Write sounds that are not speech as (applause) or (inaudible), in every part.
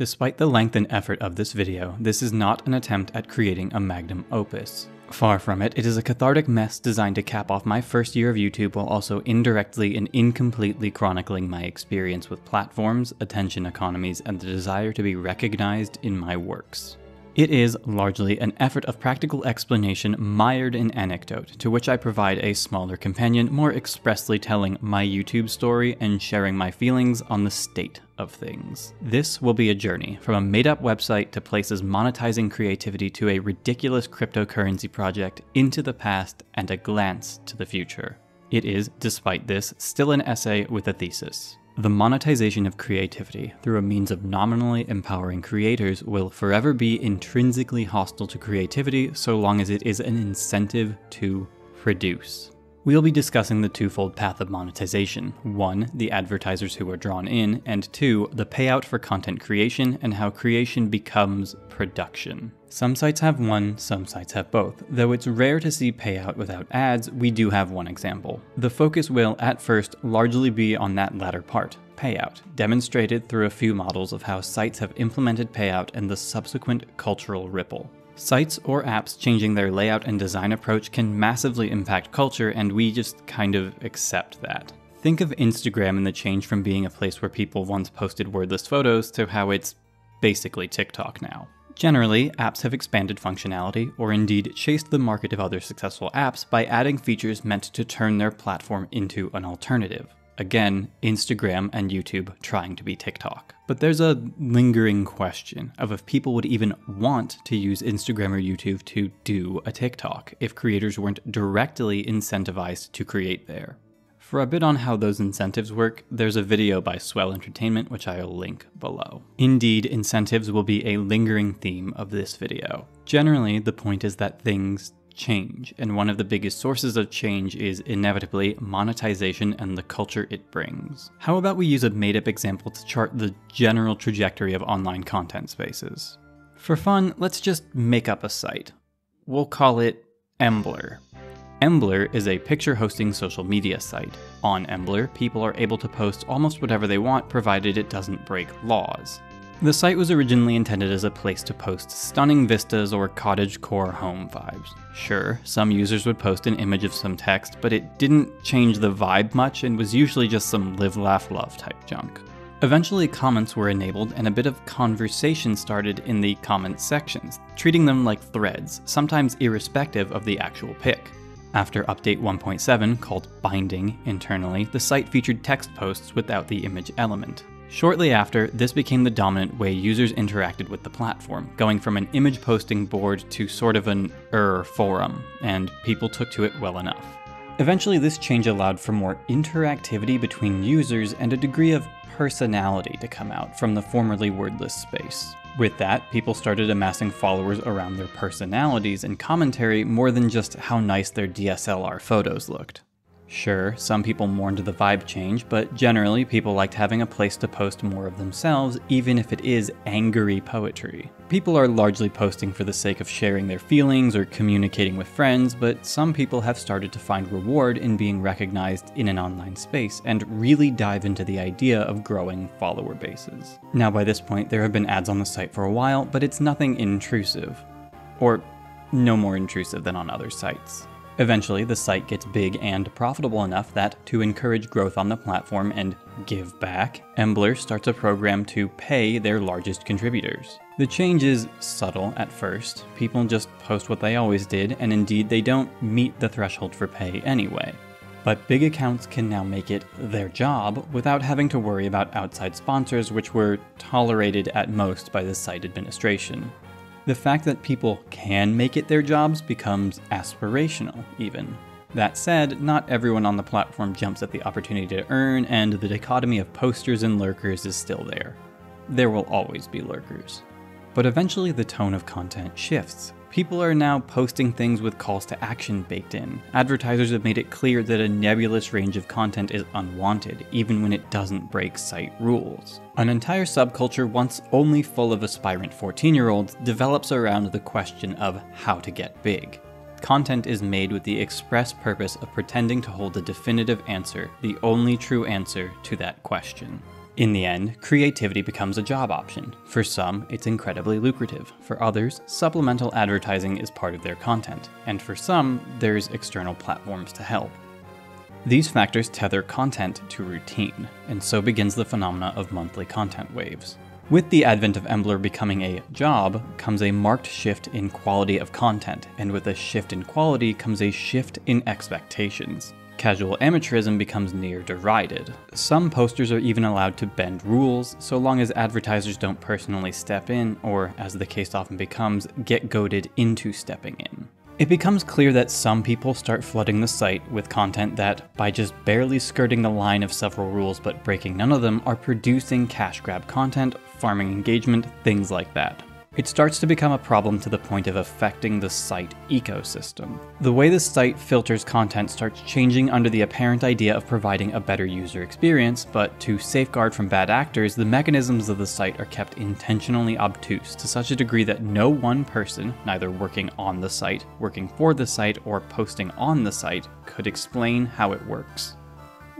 Despite the length and effort of this video, this is not an attempt at creating a magnum opus. Far from it, it is a cathartic mess designed to cap off my first year of YouTube while also indirectly and incompletely chronicling my experience with platforms, attention economies, and the desire to be recognized in my works. It is largely an effort of practical explanation mired in anecdote, to which I provide a smaller companion more expressly telling my YouTube story and sharing my feelings on the state of things. This will be a journey from a made up website to places monetizing creativity to a ridiculous cryptocurrency project into the past and a glance to the future. It is, despite this, still an essay with a thesis. The monetization of creativity through a means of nominally empowering creators will forever be intrinsically hostile to creativity so long as it is an incentive to produce. We'll be discussing the twofold path of monetization one, the advertisers who are drawn in, and two, the payout for content creation and how creation becomes production. Some sites have one, some sites have both. Though it's rare to see payout without ads, we do have one example. The focus will, at first, largely be on that latter part payout, demonstrated through a few models of how sites have implemented payout and the subsequent cultural ripple. Sites or apps changing their layout and design approach can massively impact culture, and we just kind of accept that. Think of Instagram and the change from being a place where people once posted wordless photos to how it's basically TikTok now. Generally, apps have expanded functionality, or indeed chased the market of other successful apps by adding features meant to turn their platform into an alternative. Again, Instagram and YouTube trying to be TikTok. But there's a lingering question of if people would even want to use Instagram or YouTube to do a TikTok if creators weren't directly incentivized to create there. For a bit on how those incentives work, there's a video by Swell Entertainment which I'll link below. Indeed, incentives will be a lingering theme of this video. Generally, the point is that things change, and one of the biggest sources of change is inevitably monetization and the culture it brings. How about we use a made up example to chart the general trajectory of online content spaces? For fun, let's just make up a site. We'll call it Embler. Embler is a picture hosting social media site. On Embler, people are able to post almost whatever they want provided it doesn't break laws. The site was originally intended as a place to post stunning vistas or cottage core home vibes. Sure, some users would post an image of some text, but it didn't change the vibe much and was usually just some live, laugh, love type junk. Eventually, comments were enabled and a bit of conversation started in the comment sections, treating them like threads, sometimes irrespective of the actual pic. After update 1.7, called Binding internally, the site featured text posts without the image element. Shortly after, this became the dominant way users interacted with the platform, going from an image posting board to sort of an er forum, and people took to it well enough. Eventually, this change allowed for more interactivity between users and a degree of personality to come out from the formerly wordless space. With that, people started amassing followers around their personalities and commentary more than just how nice their DSLR photos looked. Sure, some people mourned the vibe change, but generally people liked having a place to post more of themselves, even if it is angry poetry. People are largely posting for the sake of sharing their feelings or communicating with friends, but some people have started to find reward in being recognized in an online space and really dive into the idea of growing follower bases. Now, by this point, there have been ads on the site for a while, but it's nothing intrusive. Or no more intrusive than on other sites. Eventually, the site gets big and profitable enough that, to encourage growth on the platform and give back, Embler starts a program to pay their largest contributors. The change is subtle at first. People just post what they always did, and indeed, they don't meet the threshold for pay anyway. But big accounts can now make it their job without having to worry about outside sponsors, which were tolerated at most by the site administration. The fact that people can make it their jobs becomes aspirational, even. That said, not everyone on the platform jumps at the opportunity to earn, and the dichotomy of posters and lurkers is still there. There will always be lurkers. But eventually, the tone of content shifts. People are now posting things with calls to action baked in. Advertisers have made it clear that a nebulous range of content is unwanted, even when it doesn't break site rules. An entire subculture, once only full of aspirant 14 year olds, develops around the question of how to get big. Content is made with the express purpose of pretending to hold a definitive answer, the only true answer to that question. In the end, creativity becomes a job option. For some, it's incredibly lucrative. For others, supplemental advertising is part of their content. And for some, there's external platforms to help. These factors tether content to routine, and so begins the phenomena of monthly content waves. With the advent of Embler becoming a job comes a marked shift in quality of content, and with a shift in quality comes a shift in expectations. Casual amateurism becomes near derided. Some posters are even allowed to bend rules, so long as advertisers don't personally step in, or, as the case often becomes, get goaded into stepping in. It becomes clear that some people start flooding the site with content that, by just barely skirting the line of several rules but breaking none of them, are producing cash grab content, farming engagement, things like that. It starts to become a problem to the point of affecting the site ecosystem. The way the site filters content starts changing under the apparent idea of providing a better user experience, but to safeguard from bad actors, the mechanisms of the site are kept intentionally obtuse to such a degree that no one person, neither working on the site, working for the site, or posting on the site, could explain how it works.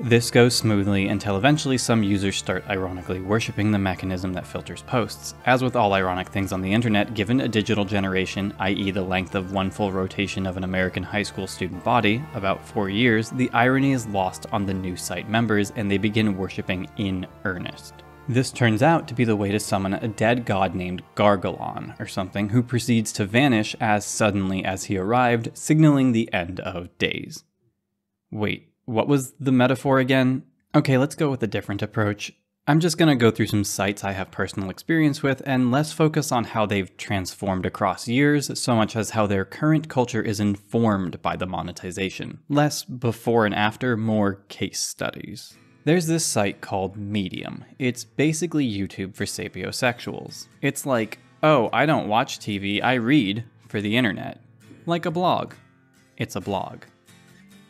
This goes smoothly until eventually some users start ironically worshipping the mechanism that filters posts. As with all ironic things on the internet, given a digital generation, i.e., the length of one full rotation of an American high school student body, about four years, the irony is lost on the new site members and they begin worshipping in earnest. This turns out to be the way to summon a dead god named Gargalon, or something, who proceeds to vanish as suddenly as he arrived, signaling the end of days. Wait, what was the metaphor again? Okay, let's go with a different approach. I'm just going to go through some sites I have personal experience with and less focus on how they've transformed across years, so much as how their current culture is informed by the monetization. Less before and after, more case studies. There's this site called Medium. It's basically YouTube for sapiosexuals. It's like, oh, I don't watch TV, I read for the internet. Like a blog. It's a blog.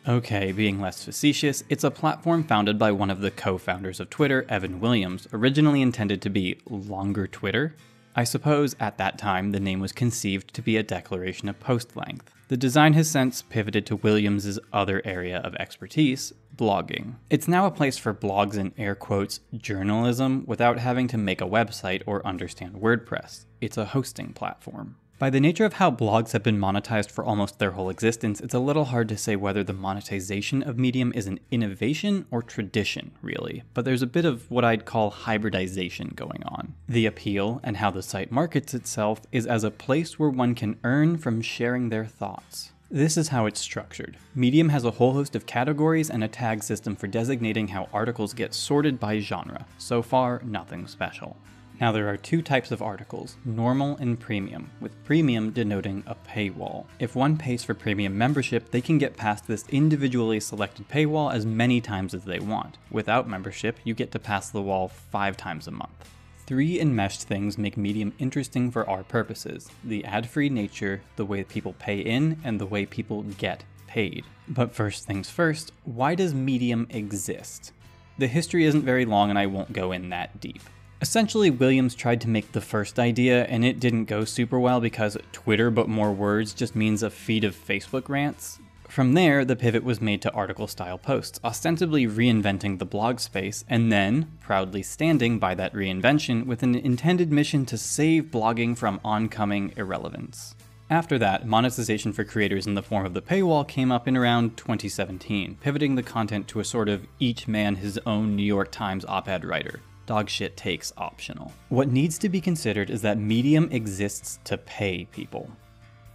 Okay, being less facetious, it's a platform founded by one of the co founders of Twitter, Evan Williams, originally intended to be longer Twitter. I suppose at that time the name was conceived to be a declaration of post length. The design has since pivoted to Williams' other area of expertise, blogging. It's now a place for blogs and air quotes journalism without having to make a website or understand WordPress. It's a hosting platform. By the nature of how blogs have been monetized for almost their whole existence, it's a little hard to say whether the monetization of Medium is an innovation or tradition, really, but there's a bit of what I'd call hybridization going on. The appeal and how the site markets itself is as a place where one can earn from sharing their thoughts. This is how it's structured. Medium has a whole host of categories and a tag system for designating how articles get sorted by genre. So far, nothing special. Now there are two types of articles, normal and premium, with premium denoting a paywall. If one pays for premium membership, they can get past this individually selected paywall as many times as they want. Without membership, you get to pass the wall five times a month. Three enmeshed things make Medium interesting for our purposes the ad free nature, the way people pay in, and the way people get paid. But first things first, why does Medium exist? The history isn't very long and I won't go in that deep. Essentially, Williams tried to make the first idea, and it didn't go super well because Twitter but more words just means a feed of Facebook rants. From there, the pivot was made to article style posts, ostensibly reinventing the blog space, and then proudly standing by that reinvention with an intended mission to save blogging from oncoming irrelevance. After that, monetization for creators in the form of the paywall came up in around 2017, pivoting the content to a sort of each man his own New York Times op ed writer dogshit takes optional. What needs to be considered is that Medium exists to pay people.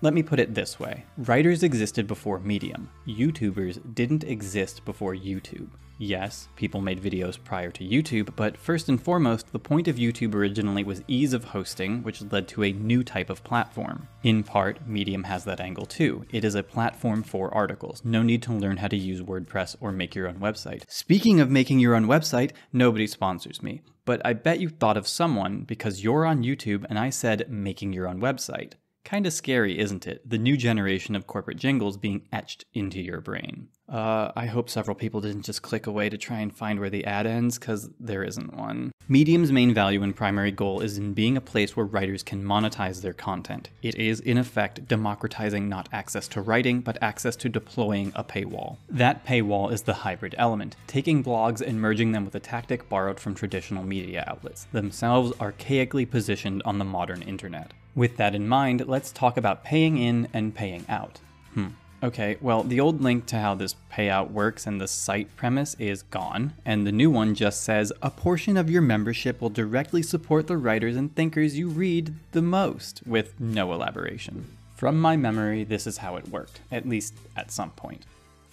Let me put it this way writers existed before Medium, YouTubers didn't exist before YouTube. Yes, people made videos prior to YouTube, but first and foremost, the point of YouTube originally was ease of hosting, which led to a new type of platform. In part, Medium has that angle too. It is a platform for articles. No need to learn how to use WordPress or make your own website. Speaking of making your own website, nobody sponsors me. But I bet you thought of someone because you're on YouTube and I said making your own website. Kinda scary, isn't it? The new generation of corporate jingles being etched into your brain. Uh, I hope several people didn't just click away to try and find where the ad ends, because there isn't one. Medium's main value and primary goal is in being a place where writers can monetize their content. It is, in effect, democratizing not access to writing, but access to deploying a paywall. That paywall is the hybrid element, taking blogs and merging them with a tactic borrowed from traditional media outlets, themselves archaically positioned on the modern internet. With that in mind, let's talk about paying in and paying out. Hmm. Okay, well, the old link to how this payout works and the site premise is gone, and the new one just says a portion of your membership will directly support the writers and thinkers you read the most, with no elaboration. From my memory, this is how it worked, at least at some point.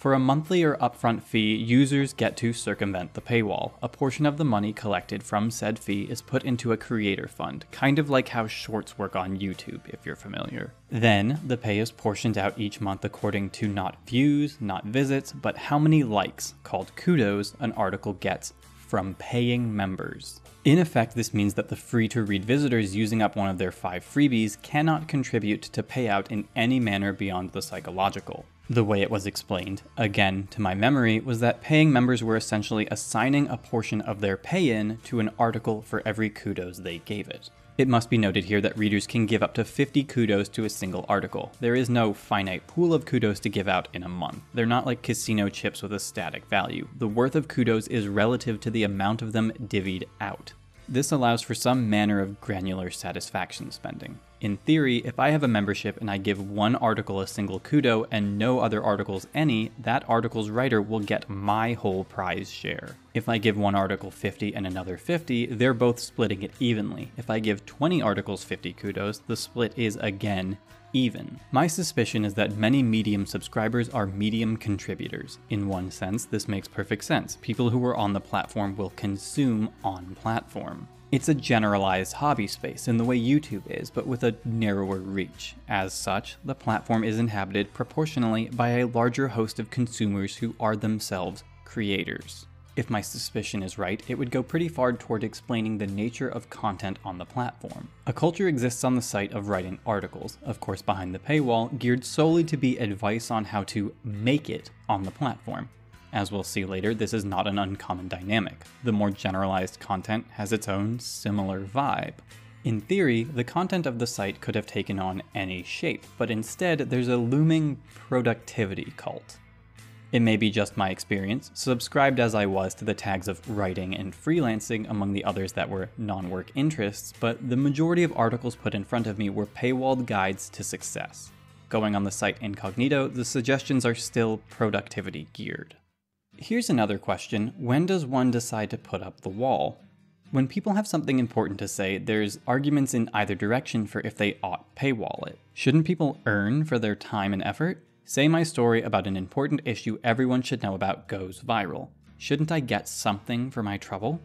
For a monthly or upfront fee, users get to circumvent the paywall. A portion of the money collected from said fee is put into a creator fund, kind of like how shorts work on YouTube, if you're familiar. Then, the pay is portioned out each month according to not views, not visits, but how many likes, called kudos, an article gets from paying members. In effect, this means that the free to read visitors using up one of their five freebies cannot contribute to payout in any manner beyond the psychological. The way it was explained, again to my memory, was that paying members were essentially assigning a portion of their pay in to an article for every kudos they gave it. It must be noted here that readers can give up to 50 kudos to a single article. There is no finite pool of kudos to give out in a month. They're not like casino chips with a static value. The worth of kudos is relative to the amount of them divvied out. This allows for some manner of granular satisfaction spending. In theory, if I have a membership and I give one article a single kudo and no other articles any, that article's writer will get my whole prize share. If I give one article 50 and another 50, they're both splitting it evenly. If I give 20 articles 50 kudos, the split is again even. My suspicion is that many Medium subscribers are Medium contributors. In one sense, this makes perfect sense. People who are on the platform will consume on platform. It's a generalized hobby space in the way YouTube is, but with a narrower reach. As such, the platform is inhabited proportionally by a larger host of consumers who are themselves creators. If my suspicion is right, it would go pretty far toward explaining the nature of content on the platform. A culture exists on the site of writing articles, of course behind the paywall, geared solely to be advice on how to make it on the platform. As we'll see later, this is not an uncommon dynamic. The more generalized content has its own similar vibe. In theory, the content of the site could have taken on any shape, but instead there's a looming productivity cult. It may be just my experience, subscribed as I was to the tags of writing and freelancing among the others that were non work interests, but the majority of articles put in front of me were paywalled guides to success. Going on the site incognito, the suggestions are still productivity geared. Here's another question when does one decide to put up the wall? When people have something important to say, there's arguments in either direction for if they ought to paywall it. Shouldn't people earn for their time and effort? Say my story about an important issue everyone should know about goes viral. Shouldn't I get something for my trouble?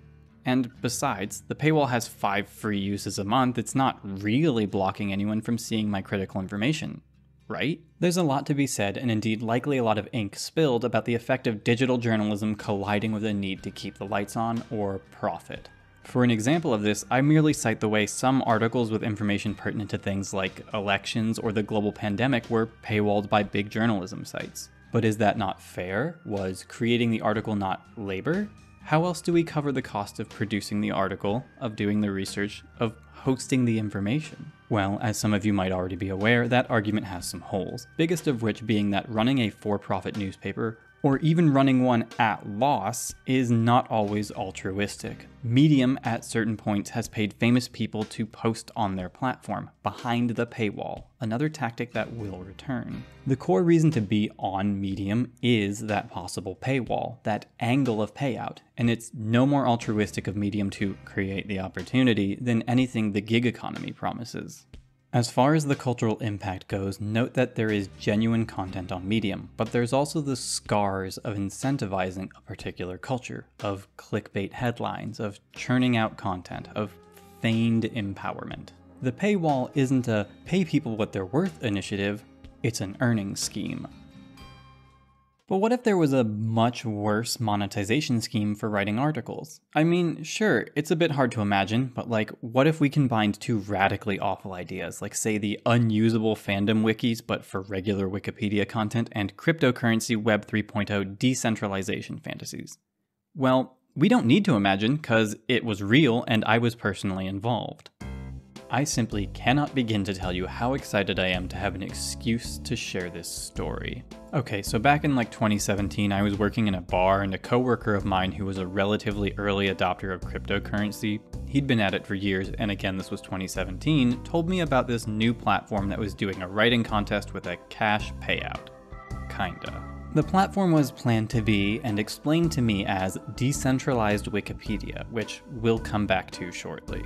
And besides, the paywall has five free uses a month, it's not really blocking anyone from seeing my critical information, right? There's a lot to be said, and indeed likely a lot of ink spilled, about the effect of digital journalism colliding with the need to keep the lights on or profit. For an example of this, I merely cite the way some articles with information pertinent to things like elections or the global pandemic were paywalled by big journalism sites. But is that not fair? Was creating the article not labor? How else do we cover the cost of producing the article, of doing the research, of hosting the information? Well, as some of you might already be aware, that argument has some holes, biggest of which being that running a for profit newspaper or even running one at loss is not always altruistic. Medium, at certain points, has paid famous people to post on their platform, behind the paywall, another tactic that will return. The core reason to be on Medium is that possible paywall, that angle of payout, and it's no more altruistic of Medium to create the opportunity than anything the gig economy promises. As far as the cultural impact goes, note that there is genuine content on Medium, but there's also the scars of incentivizing a particular culture, of clickbait headlines, of churning out content, of feigned empowerment. The paywall isn't a pay people what they're worth initiative, it's an earning scheme. But what if there was a much worse monetization scheme for writing articles? I mean, sure, it's a bit hard to imagine, but like, what if we combined two radically awful ideas, like say the unusable fandom wikis but for regular Wikipedia content and cryptocurrency Web 3.0 decentralization fantasies? Well, we don't need to imagine, because it was real and I was personally involved. I simply cannot begin to tell you how excited I am to have an excuse to share this story. Okay, so back in like 2017, I was working in a bar and a coworker of mine who was a relatively early adopter of cryptocurrency, he'd been at it for years, and again, this was 2017, told me about this new platform that was doing a writing contest with a cash payout. Kinda. The platform was planned to be and explained to me as decentralized Wikipedia, which we'll come back to shortly.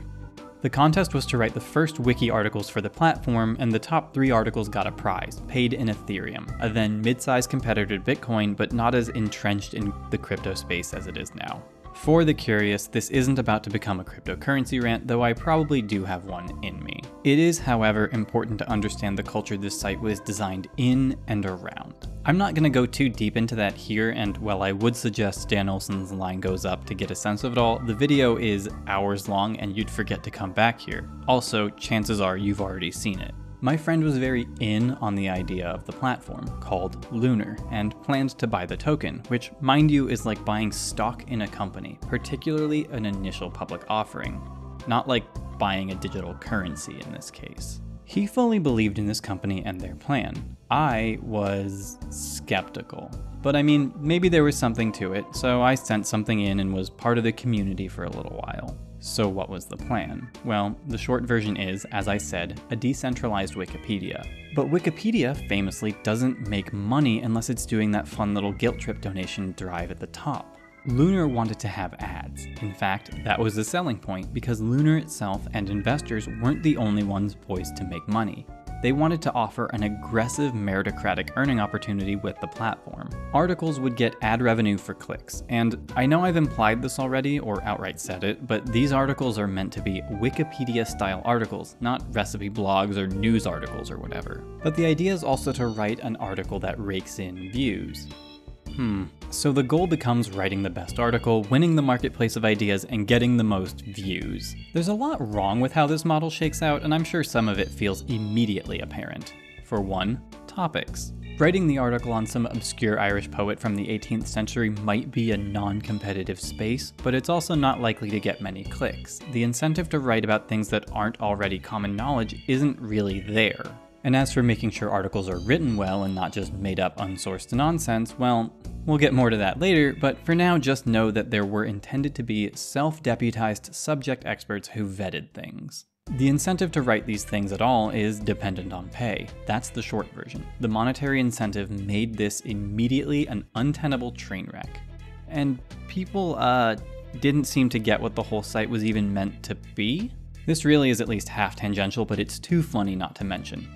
The contest was to write the first wiki articles for the platform, and the top three articles got a prize, paid in Ethereum, a then mid-sized competitor to Bitcoin, but not as entrenched in the crypto space as it is now. For the curious, this isn't about to become a cryptocurrency rant, though I probably do have one in me. It is, however, important to understand the culture this site was designed in and around. I'm not going to go too deep into that here, and while I would suggest Dan Olson's line goes up to get a sense of it all, the video is hours long and you'd forget to come back here. Also, chances are you've already seen it. My friend was very in on the idea of the platform, called Lunyr, and planned to buy the token, which, mind you, is like buying stock in a company, particularly an initial public offering. Not like buying a digital currency in this case. He fully believed in this company and their plan. I was skeptical. But I mean, maybe there was something to it, so I sent something in and was part of the community for a little while. So what was the plan? Well, the short version is, as I said, a decentralized Wikipedia. But Wikipedia famously doesn't make money unless it's doing that fun little guilt trip donation drive at the top. Lunyr wanted to have ads. In fact, that was the selling point because Lunyr itself and investors weren't the only ones poised to make money. They wanted to offer an aggressive meritocratic earning opportunity with the platform. Articles would get ad revenue for clicks, and I know I've implied this already or outright said it, but these articles are meant to be Wikipedia style articles, not recipe blogs or news articles or whatever. But the idea is also to write an article that rakes in views. Hmm. So the goal becomes writing the best article, winning the marketplace of ideas, and getting the most views. There's a lot wrong with how this model shakes out, and I'm sure some of it feels immediately apparent. For one, topics. Writing the article on some obscure Irish poet from the 18th century might be a non-competitive space, but it's also not likely to get many clicks. The incentive to write about things that aren't already common knowledge isn't really there. And as for making sure articles are written well and not just made up unsourced nonsense, well, we'll get more to that later, but for now just know that there were intended to be self-deputized subject experts who vetted things. The incentive to write these things at all is dependent on pay. That's the short version. The monetary incentive made this immediately an untenable train wreck. And people, uh, didn't seem to get what the whole site was even meant to be. This really is at least half tangential, but it's too funny not to mention.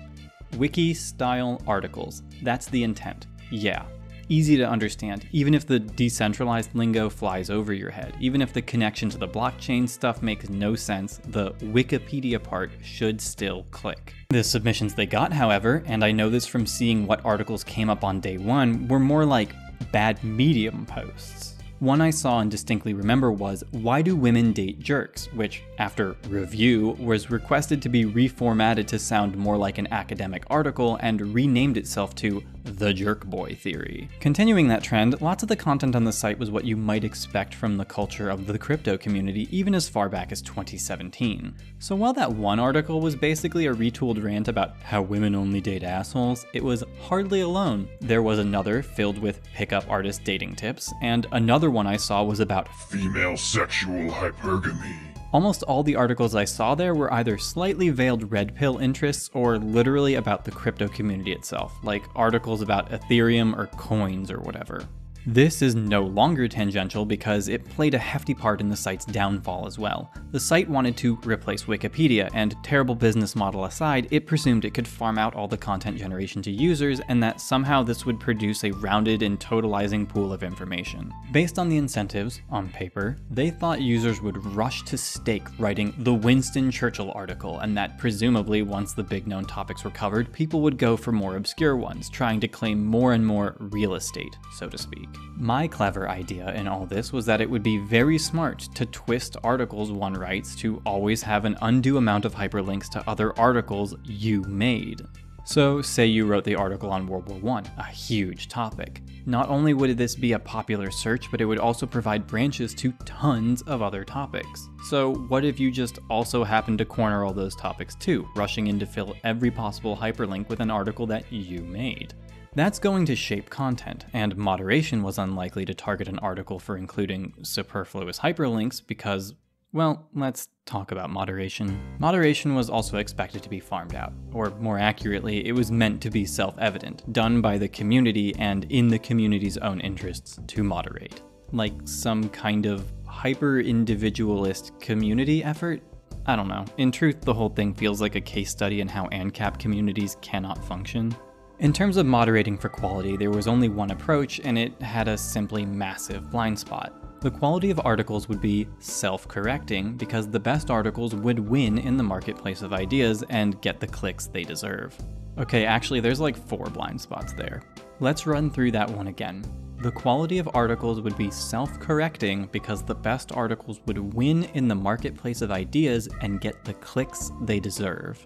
Wiki style articles. That's the intent. Yeah. Easy to understand, even if the decentralized lingo flies over your head. Even if the connection to the blockchain stuff makes no sense, the Wikipedia part should still click. The submissions they got, however, and I know this from seeing what articles came up on day one, were more like bad medium posts. One I saw and distinctly remember was Why Do Women Date Jerks? which, after review, was requested to be reformatted to sound more like an academic article and renamed itself to The Jerk Boy Theory. Continuing that trend, lots of the content on the site was what you might expect from the culture of the crypto community even as far back as 2017. So while that one article was basically a retooled rant about how women only date assholes, it was hardly alone. There was another filled with pickup artist dating tips, and another one I saw was about female sexual hypergamy. Almost all the articles I saw there were either slightly veiled red pill interests or literally about the crypto community itself, like articles about Ethereum or coins or whatever. This is no longer tangential because it played a hefty part in the site's downfall as well. The site wanted to replace Wikipedia, and terrible business model aside, it presumed it could farm out all the content generation to users and that somehow this would produce a rounded and totalizing pool of information. Based on the incentives, on paper, they thought users would rush to stake writing the Winston Churchill article, and that presumably once the big known topics were covered, people would go for more obscure ones, trying to claim more and more real estate, so to speak. My clever idea in all this was that it would be very smart to twist articles one writes to always have an undue amount of hyperlinks to other articles you made. So, say you wrote the article on World War I, a huge topic. Not only would this be a popular search, but it would also provide branches to tons of other topics. So, what if you just also happen to corner all those topics too, rushing in to fill every possible hyperlink with an article that you made? That's going to shape content, and moderation was unlikely to target an article for including superfluous hyperlinks because, well, let's talk about moderation. Moderation was also expected to be farmed out, or more accurately, it was meant to be self evident, done by the community and in the community's own interests to moderate. Like some kind of hyper individualist community effort? I don't know. In truth, the whole thing feels like a case study in how ANCAP communities cannot function. In terms of moderating for quality, there was only one approach, and it had a simply massive blind spot. The quality of articles would be self correcting because the best articles would win in the marketplace of ideas and get the clicks they deserve. Okay, actually, there's like four blind spots there. Let's run through that one again. The quality of articles would be self correcting because the best articles would win in the marketplace of ideas and get the clicks they deserve.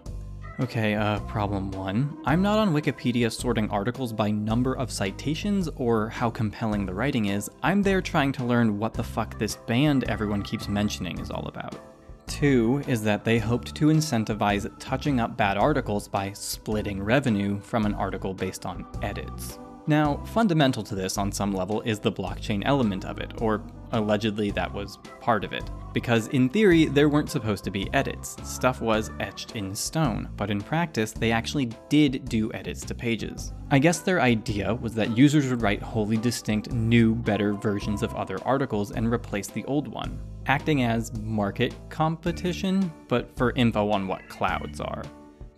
Okay, uh, problem one. I'm not on Wikipedia sorting articles by number of citations or how compelling the writing is. I'm there trying to learn what the fuck this band everyone keeps mentioning is all about. Two is that they hoped to incentivize touching up bad articles by splitting revenue from an article based on edits. Now, fundamental to this on some level is the blockchain element of it, or allegedly that was part of it. Because in theory, there weren't supposed to be edits, stuff was etched in stone, but in practice, they actually did do edits to pages. I guess their idea was that users would write wholly distinct, new, better versions of other articles and replace the old one, acting as market competition, but for info on what clouds are.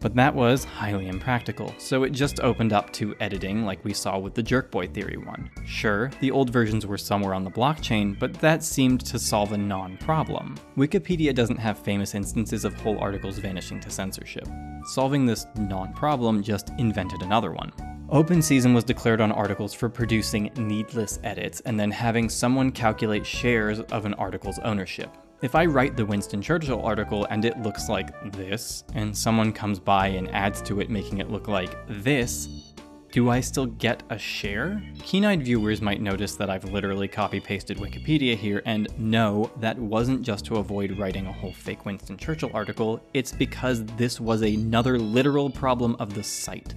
But that was highly impractical, so it just opened up to editing like we saw with the Jerkboy theory one. Sure, the old versions were somewhere on the blockchain, but that seemed to solve a non-problem. Wikipedia doesn't have famous instances of whole articles vanishing to censorship. Solving this non-problem just invented another one. Open season was declared on articles for producing needless edits and then having someone calculate shares of an article's ownership. If I write the Winston Churchill article and it looks like this, and someone comes by and adds to it making it look like this, do I still get a share? Keen-eyed viewers might notice that I've literally copy-pasted Wikipedia here, and no, that wasn't just to avoid writing a whole fake Winston Churchill article, it's because this was another literal problem of the site.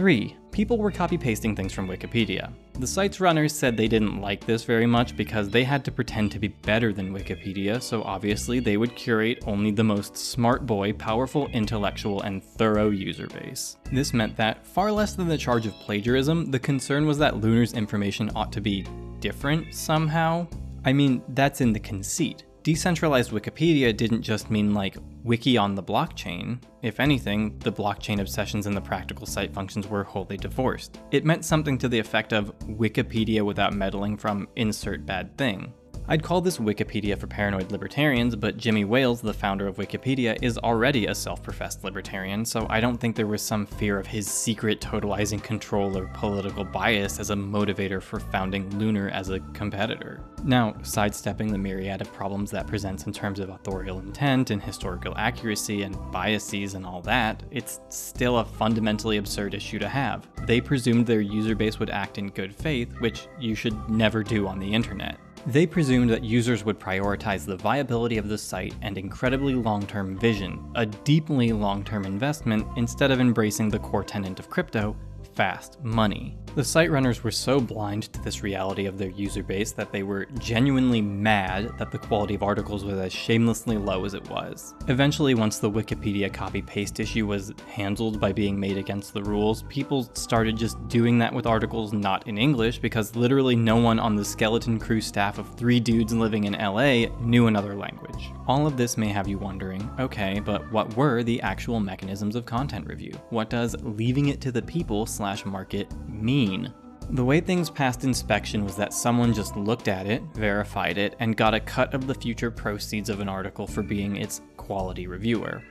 3. People were copy pasting things from Wikipedia. The site's runners said they didn't like this very much because they had to pretend to be better than Wikipedia, so obviously they would curate only the most smart boy, powerful, intellectual, and thorough user base. This meant that, far less than the charge of plagiarism, the concern was that Lunyr's information ought to be different somehow. I mean, that's in the conceit. Decentralized Wikipedia didn't just mean like wiki on the blockchain. If anything, the blockchain obsessions and the practical site functions were wholly divorced. It meant something to the effect of Wikipedia without meddling from insert bad thing. I'd call this Wikipedia for paranoid libertarians, but Jimmy Wales, the founder of Wikipedia, is already a self professed libertarian, so I don't think there was some fear of his secret totalizing control or political bias as a motivator for founding Lunyr as a competitor. Now, sidestepping the myriad of problems that presents in terms of authorial intent and historical accuracy and biases and all that, it's still a fundamentally absurd issue to have. They presumed their user base would act in good faith, which you should never do on the internet. They presumed that users would prioritize the viability of the site and incredibly long term vision, a deeply long term investment, instead of embracing the core tenet of crypto fast money. The site runners were so blind to this reality of their user base that they were genuinely mad that the quality of articles was as shamelessly low as it was. Eventually, once the Wikipedia copy paste issue was handled by being made against the rules, people started just doing that with articles not in English because literally no one on the skeleton crew staff of three dudes living in LA knew another language. All of this may have you wondering okay, but what were the actual mechanisms of content review? What does leaving it to the people slash market mean? The way things passed inspection was that someone just looked at it, verified it, and got a cut of the future proceeds of an article for being its quality reviewer.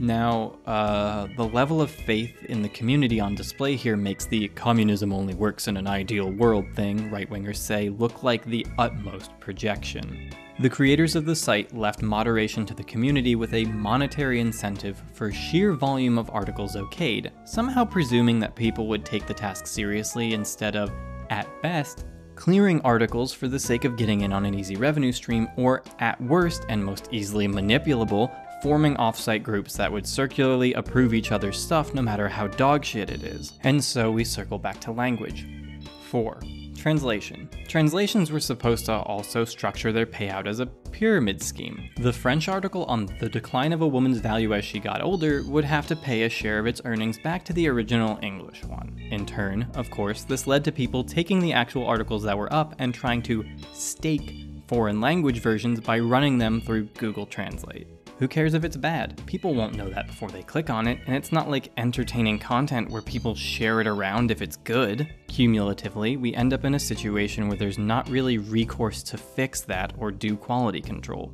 Now, uh, the level of faith in the community on display here makes the communism only works in an ideal world thing, right wingers say, look like the utmost projection. The creators of the site left moderation to the community with a monetary incentive for sheer volume of articles okayed, somehow presuming that people would take the task seriously instead of, at best, clearing articles for the sake of getting in on an easy revenue stream, or at worst and most easily manipulable, forming offsite groups that would circularly approve each other's stuff no matter how dogshit it is. And so we circle back to language. 4. Translation. Translations were supposed to also structure their payout as a pyramid scheme. The French article on the decline of a woman's value as she got older would have to pay a share of its earnings back to the original English one. In turn, of course, this led to people taking the actual articles that were up and trying to stake foreign language versions by running them through Google Translate. Who cares if it's bad? People won't know that before they click on it, and it's not like entertaining content where people share it around if it's good. Cumulatively, we end up in a situation where there's not really recourse to fix that or do quality control.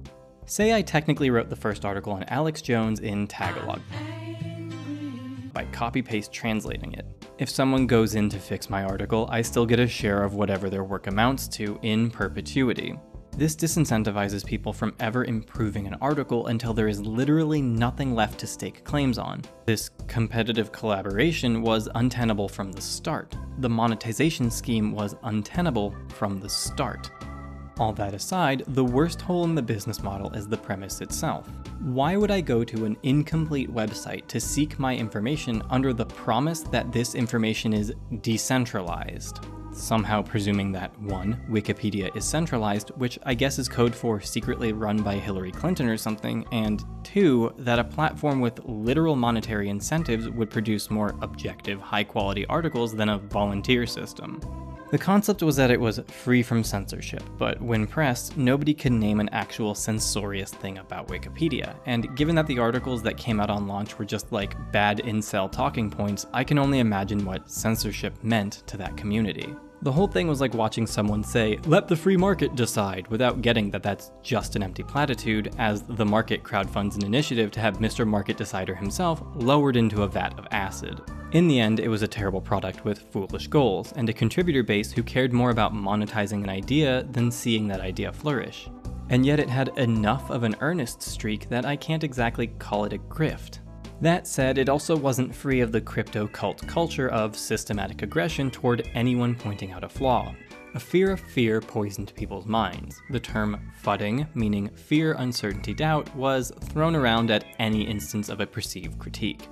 Say I technically wrote the first article on Alex Jones in Tagalog by copy paste translating it. If someone goes in to fix my article, I still get a share of whatever their work amounts to in perpetuity. This disincentivizes people from ever improving an article until there is literally nothing left to stake claims on. This competitive collaboration was untenable from the start. The monetization scheme was untenable from the start. All that aside, the worst hole in the business model is the premise itself. Why would I go to an incomplete website to seek my information under the promise that this information is decentralized? Somehow presuming that 1. Wikipedia is centralized, which I guess is code for secretly run by Hillary Clinton or something, and 2. that a platform with literal monetary incentives would produce more objective, high quality articles than a volunteer system. The concept was that it was free from censorship, but when pressed, nobody could name an actual censorious thing about Wikipedia. And given that the articles that came out on launch were just like bad incel talking points, I can only imagine what censorship meant to that community. The whole thing was like watching someone say, let the free market decide, without getting that that's just an empty platitude, as the market crowdfunds an initiative to have Mr. Market Decider himself lowered into a vat of acid. In the end, it was a terrible product with foolish goals, and a contributor base who cared more about monetizing an idea than seeing that idea flourish. And yet it had enough of an earnest streak that I can't exactly call it a grift. That said, it also wasn't free of the crypto cult culture of systematic aggression toward anyone pointing out a flaw. A fear of fear poisoned people's minds. The term fudding, meaning fear, uncertainty, doubt, was thrown around at any instance of a perceived critique.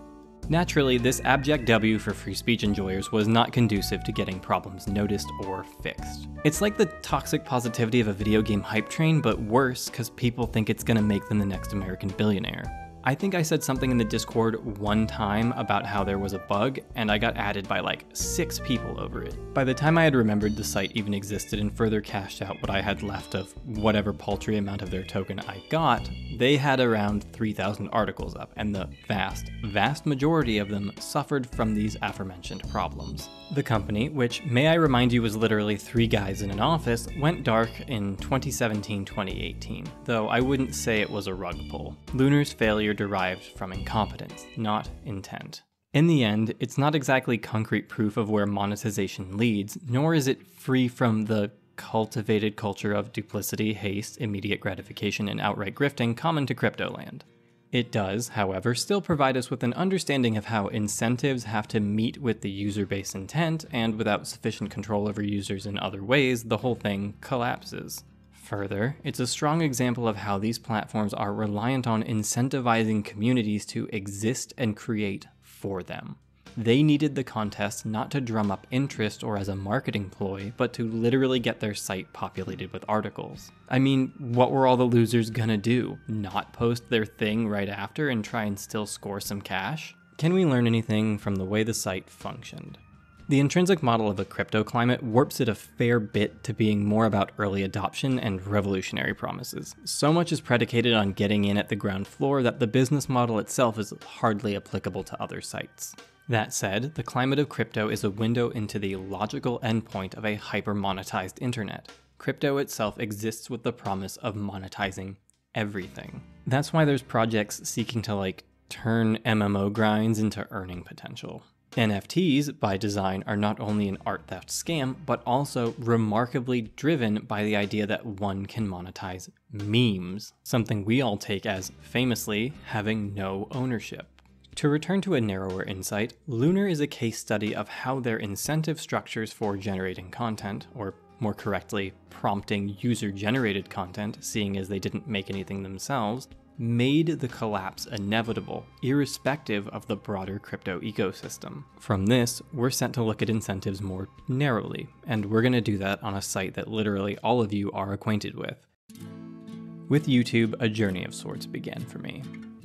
Naturally, this abject W for free speech enjoyers was not conducive to getting problems noticed or fixed. It's like the toxic positivity of a video game hype train, but worse because people think it's gonna make them the next American billionaire. I think I said something in the Discord one time about how there was a bug, and I got added by like six people over it. By the time I had remembered the site even existed and further cashed out what I had left of whatever paltry amount of their token I got, they had around 3,000 articles up, and the vast, vast majority of them suffered from these aforementioned problems. The company, which may I remind you was literally three guys in an office, went dark in 2017 2018, though I wouldn't say it was a rug pull. Lunyr's failure failure derived from incompetence, not intent. In the end, it's not exactly concrete proof of where monetization leads, nor is it free from the cultivated culture of duplicity, haste, immediate gratification, and outright grifting common to cryptoland. It does, however, still provide us with an understanding of how incentives have to meet with the user base intent, and without sufficient control over users in other ways, the whole thing collapses. Further, it's a strong example of how these platforms are reliant on incentivizing communities to exist and create for them. They needed the contest not to drum up interest or as a marketing ploy, but to literally get their site populated with articles. I mean, what were all the losers gonna do? Not post their thing right after and try and still score some cash? Can we learn anything from the way the site functioned? The intrinsic model of a crypto climate warps it a fair bit to being more about early adoption and revolutionary promises. So much is predicated on getting in at the ground floor that the business model itself is hardly applicable to other sites. That said, the climate of crypto is a window into the logical endpoint of a hyper monetized internet. Crypto itself exists with the promise of monetizing everything. That's why there's projects seeking to like turn MMO grinds into earning potential. NFTs, by design, are not only an art theft scam, but also remarkably driven by the idea that one can monetize memes, something we all take as, famously, having no ownership. To return to a narrower insight, Lunyr is a case study of how their incentive structures for generating content, or more correctly, prompting user generated content, seeing as they didn't make anything themselves, made the collapse inevitable, irrespective of the broader crypto ecosystem. From this, we're sent to look at incentives more narrowly, and we're going to do that on a site that literally all of you are acquainted with. With YouTube, a journey of sorts began for me.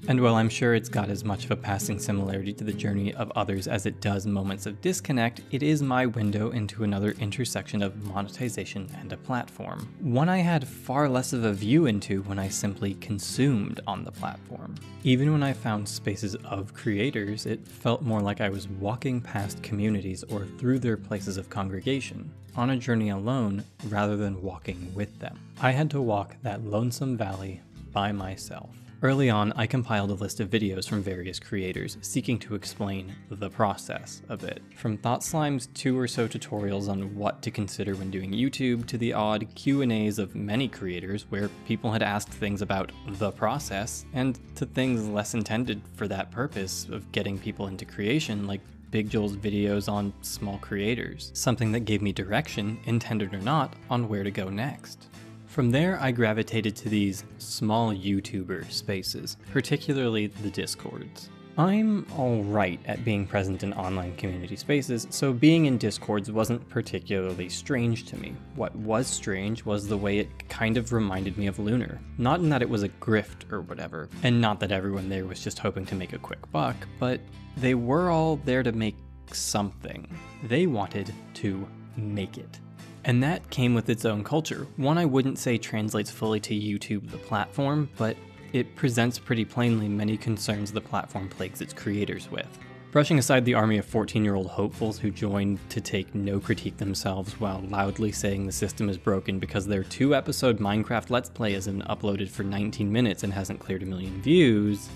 And while I'm sure it's got as much of a passing similarity to the journey of others as it does moments of disconnect, it is my window into another intersection of monetization and a platform. One I had far less of a view into when I simply consumed on the platform. Even when I found spaces of creators, it felt more like I was walking past communities or through their places of congregation, on a journey alone rather than walking with them. I had to walk that lonesome valley by myself. Early on, I compiled a list of videos from various creators seeking to explain the process of it. From Thought Slime's two or so tutorials on what to consider when doing YouTube to the odd Q&As of many creators where people had asked things about the process and to things less intended for that purpose of getting people into creation like Big Joel's videos on small creators, something that gave me direction, intended or not, on where to go next. From there, I gravitated to these small YouTuber spaces, particularly the Discords. I'm alright at being present in online community spaces, so being in Discords wasn't particularly strange to me. What was strange was the way it kind of reminded me of Lunyr. Not in that it was a grift or whatever, and not that everyone there was just hoping to make a quick buck, but they were all there to make something. They wanted to make it. And that came with its own culture. One I wouldn't say translates fully to YouTube, the platform, but it presents pretty plainly many concerns the platform plagues its creators with. Brushing aside the army of 14 year old hopefuls who joined to take no critique themselves while loudly saying the system is broken because their two episode Minecraft Let's Play isn't uploaded for 19 minutes and hasn't cleared a million views,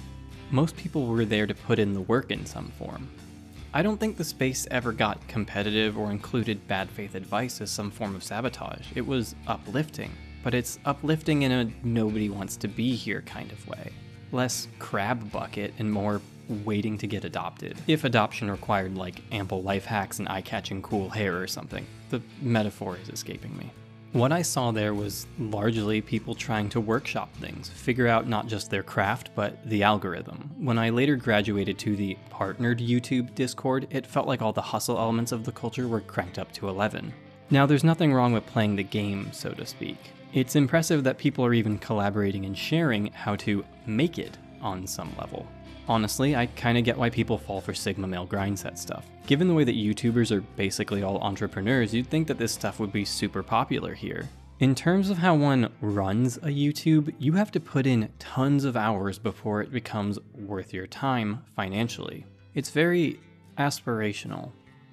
most people were there to put in the work in some form. I don't think the space ever got competitive or included bad faith advice as some form of sabotage. It was uplifting, but it's uplifting in a nobody wants to be here kind of way. Less crab bucket and more waiting to get adopted. If adoption required like ample life hacks and eye catching cool hair or something. The metaphor is escaping me. What I saw there was largely people trying to workshop things, figure out not just their craft, but the algorithm. When I later graduated to the partnered YouTube Discord, it felt like all the hustle elements of the culture were cranked up to 11. Now, there's nothing wrong with playing the game, so to speak. It's impressive that people are even collaborating and sharing how to make it on some level. Honestly, I kinda get why people fall for Sigma male grindset stuff. Given the way that YouTubers are basically all entrepreneurs, you'd think that this stuff would be super popular here. In terms of how one runs a YouTube, you have to put in tons of hours before it becomes worth your time financially. It's very aspirational,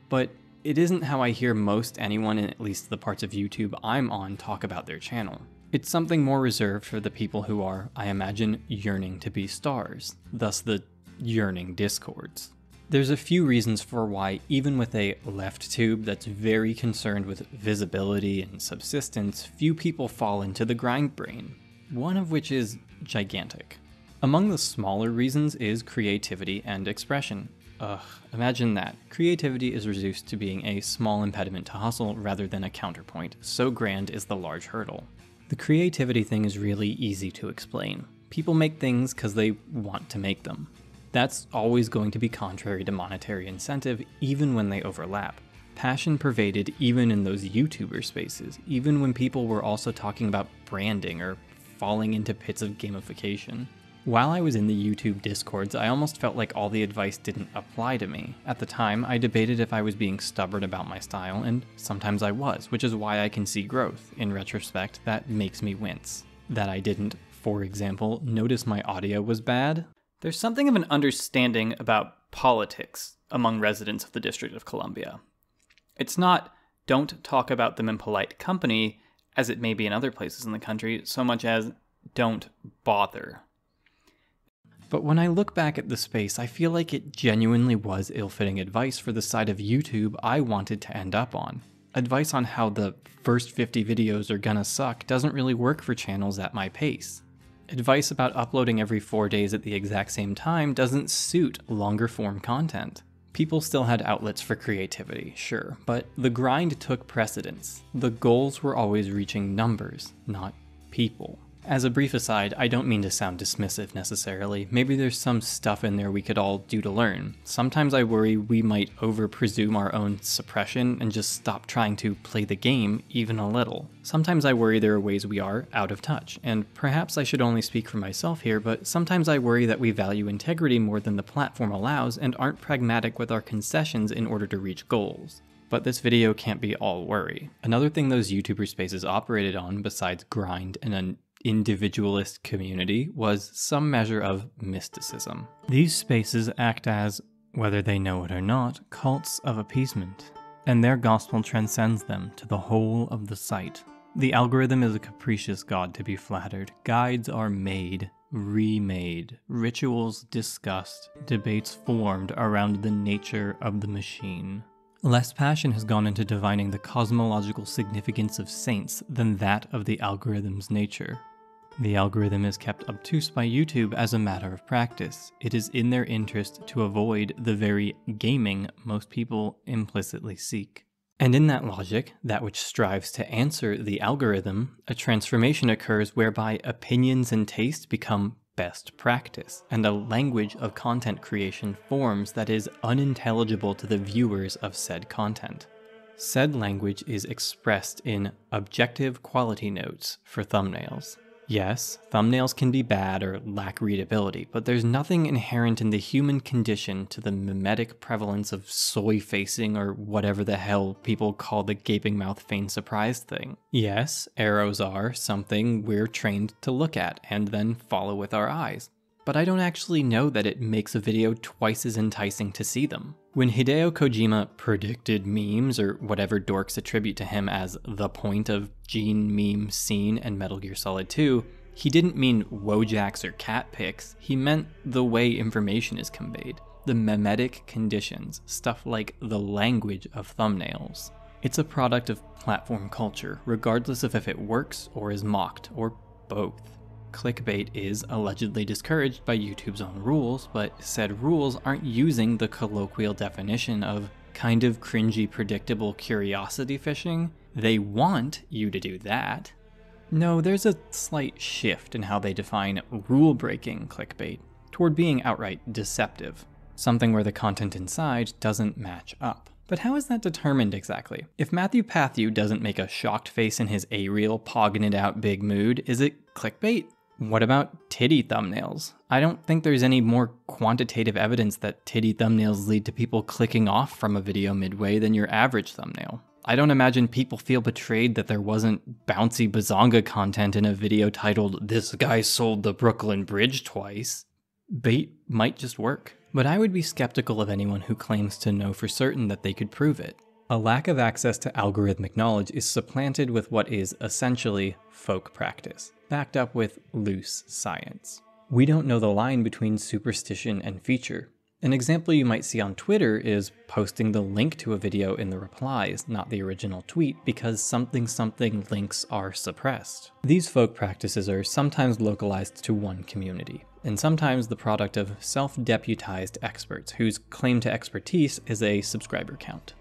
but it isn't how I hear most anyone in at least the parts of YouTube I'm on talk about their channel. It's something more reserved for the people who are, I imagine, yearning to be stars, thus the yearning discords. There's a few reasons for why, even with a left tube that's very concerned with visibility and subsistence, few people fall into the grind brain, one of which is gigantic. Among the smaller reasons is creativity and expression. Ugh, imagine that. Creativity is reduced to being a small impediment to hustle rather than a counterpoint, so grand is the large hurdle. The creativity thing is really easy to explain. People make things because they want to make them. That's always going to be contrary to monetary incentive, even when they overlap. Passion pervaded even in those YouTuber spaces, even when people were also talking about branding or falling into pits of gamification. While I was in the YouTube discords, I almost felt like all the advice didn't apply to me. At the time, I debated if I was being stubborn about my style, and sometimes I was, which is why I can see growth. In retrospect, that makes me wince. That I didn't, for example, notice my audio was bad. There's something of an understanding about politics among residents of the District of Columbia. It's not don't talk about them in polite company, as it may be in other places in the country, so much as don't bother. But when I look back at the space, I feel like it genuinely was ill fitting advice for the side of YouTube I wanted to end up on. Advice on how the first 50 videos are gonna suck doesn't really work for channels at my pace. Advice about uploading every four days at the exact same time doesn't suit longer form content. People still had outlets for creativity, sure, but the grind took precedence. The goals were always reaching numbers, not people. As a brief aside, I don't mean to sound dismissive necessarily. Maybe there's some stuff in there we could all do to learn. Sometimes I worry we might over presume our own suppression and just stop trying to play the game even a little. Sometimes I worry there are ways we are out of touch, and perhaps I should only speak for myself here, but sometimes I worry that we value integrity more than the platform allows and aren't pragmatic with our concessions in order to reach goals. But this video can't be all worry. Another thing those YouTuber spaces operated on, besides grind and an individualist community was some measure of mysticism. These spaces act as, whether they know it or not, cults of appeasement, and their gospel transcends them to the whole of the site. The algorithm is a capricious god to be flattered. Guides are made, remade, rituals discussed, debates formed around the nature of the machine. Less passion has gone into divining the cosmological significance of saints than that of the algorithm's nature. The algorithm is kept obtuse by YouTube as a matter of practice. It is in their interest to avoid the very gaming most people implicitly seek. And in that logic, that which strives to answer the algorithm, a transformation occurs whereby opinions and taste become best practice, and a language of content creation forms that is unintelligible to the viewers of said content. Said language is expressed in objective quality notes for thumbnails. Yes, thumbnails can be bad or lack readability, but there's nothing inherent in the human condition to the mimetic prevalence of soy facing or whatever the hell people call the gaping mouth feign surprise thing. Yes, arrows are something we're trained to look at and then follow with our eyes but I don't actually know that it makes a video twice as enticing to see them. When Hideo Kojima predicted memes, or whatever dorks attribute to him as the point of Gene meme scene and Metal Gear Solid 2, he didn't mean Wojaks or cat pics, he meant the way information is conveyed, the memetic conditions, stuff like the language of thumbnails. It's a product of platform culture, regardless of if it works or is mocked, or both clickbait is allegedly discouraged by YouTube's own rules, but said rules aren't using the colloquial definition of kind of cringy, predictable curiosity fishing. They want you to do that. No, there's a slight shift in how they define rule breaking clickbait toward being outright deceptive, something where the content inside doesn't match up. But how is that determined exactly? If Matthew Pathew doesn't make a shocked face in his A reel, pogging it out big mood, is it clickbait? What about titty thumbnails? I don't think there's any more quantitative evidence that titty thumbnails lead to people clicking off from a video midway than your average thumbnail. I don't imagine people feel betrayed that there wasn't bouncy bazonga content in a video titled, This Guy Sold the Brooklyn Bridge Twice. Bait might just work. But I would be skeptical of anyone who claims to know for certain that they could prove it. A lack of access to algorithmic knowledge is supplanted with what is essentially folk practice backed up with loose science. We don't know the line between superstition and feature. An example you might see on Twitter is posting the link to a video in the replies, not the original tweet, because something something links are suppressed. These folk practices are sometimes localized to one community, and sometimes the product of self deputized experts whose claim to expertise is a subscriber count.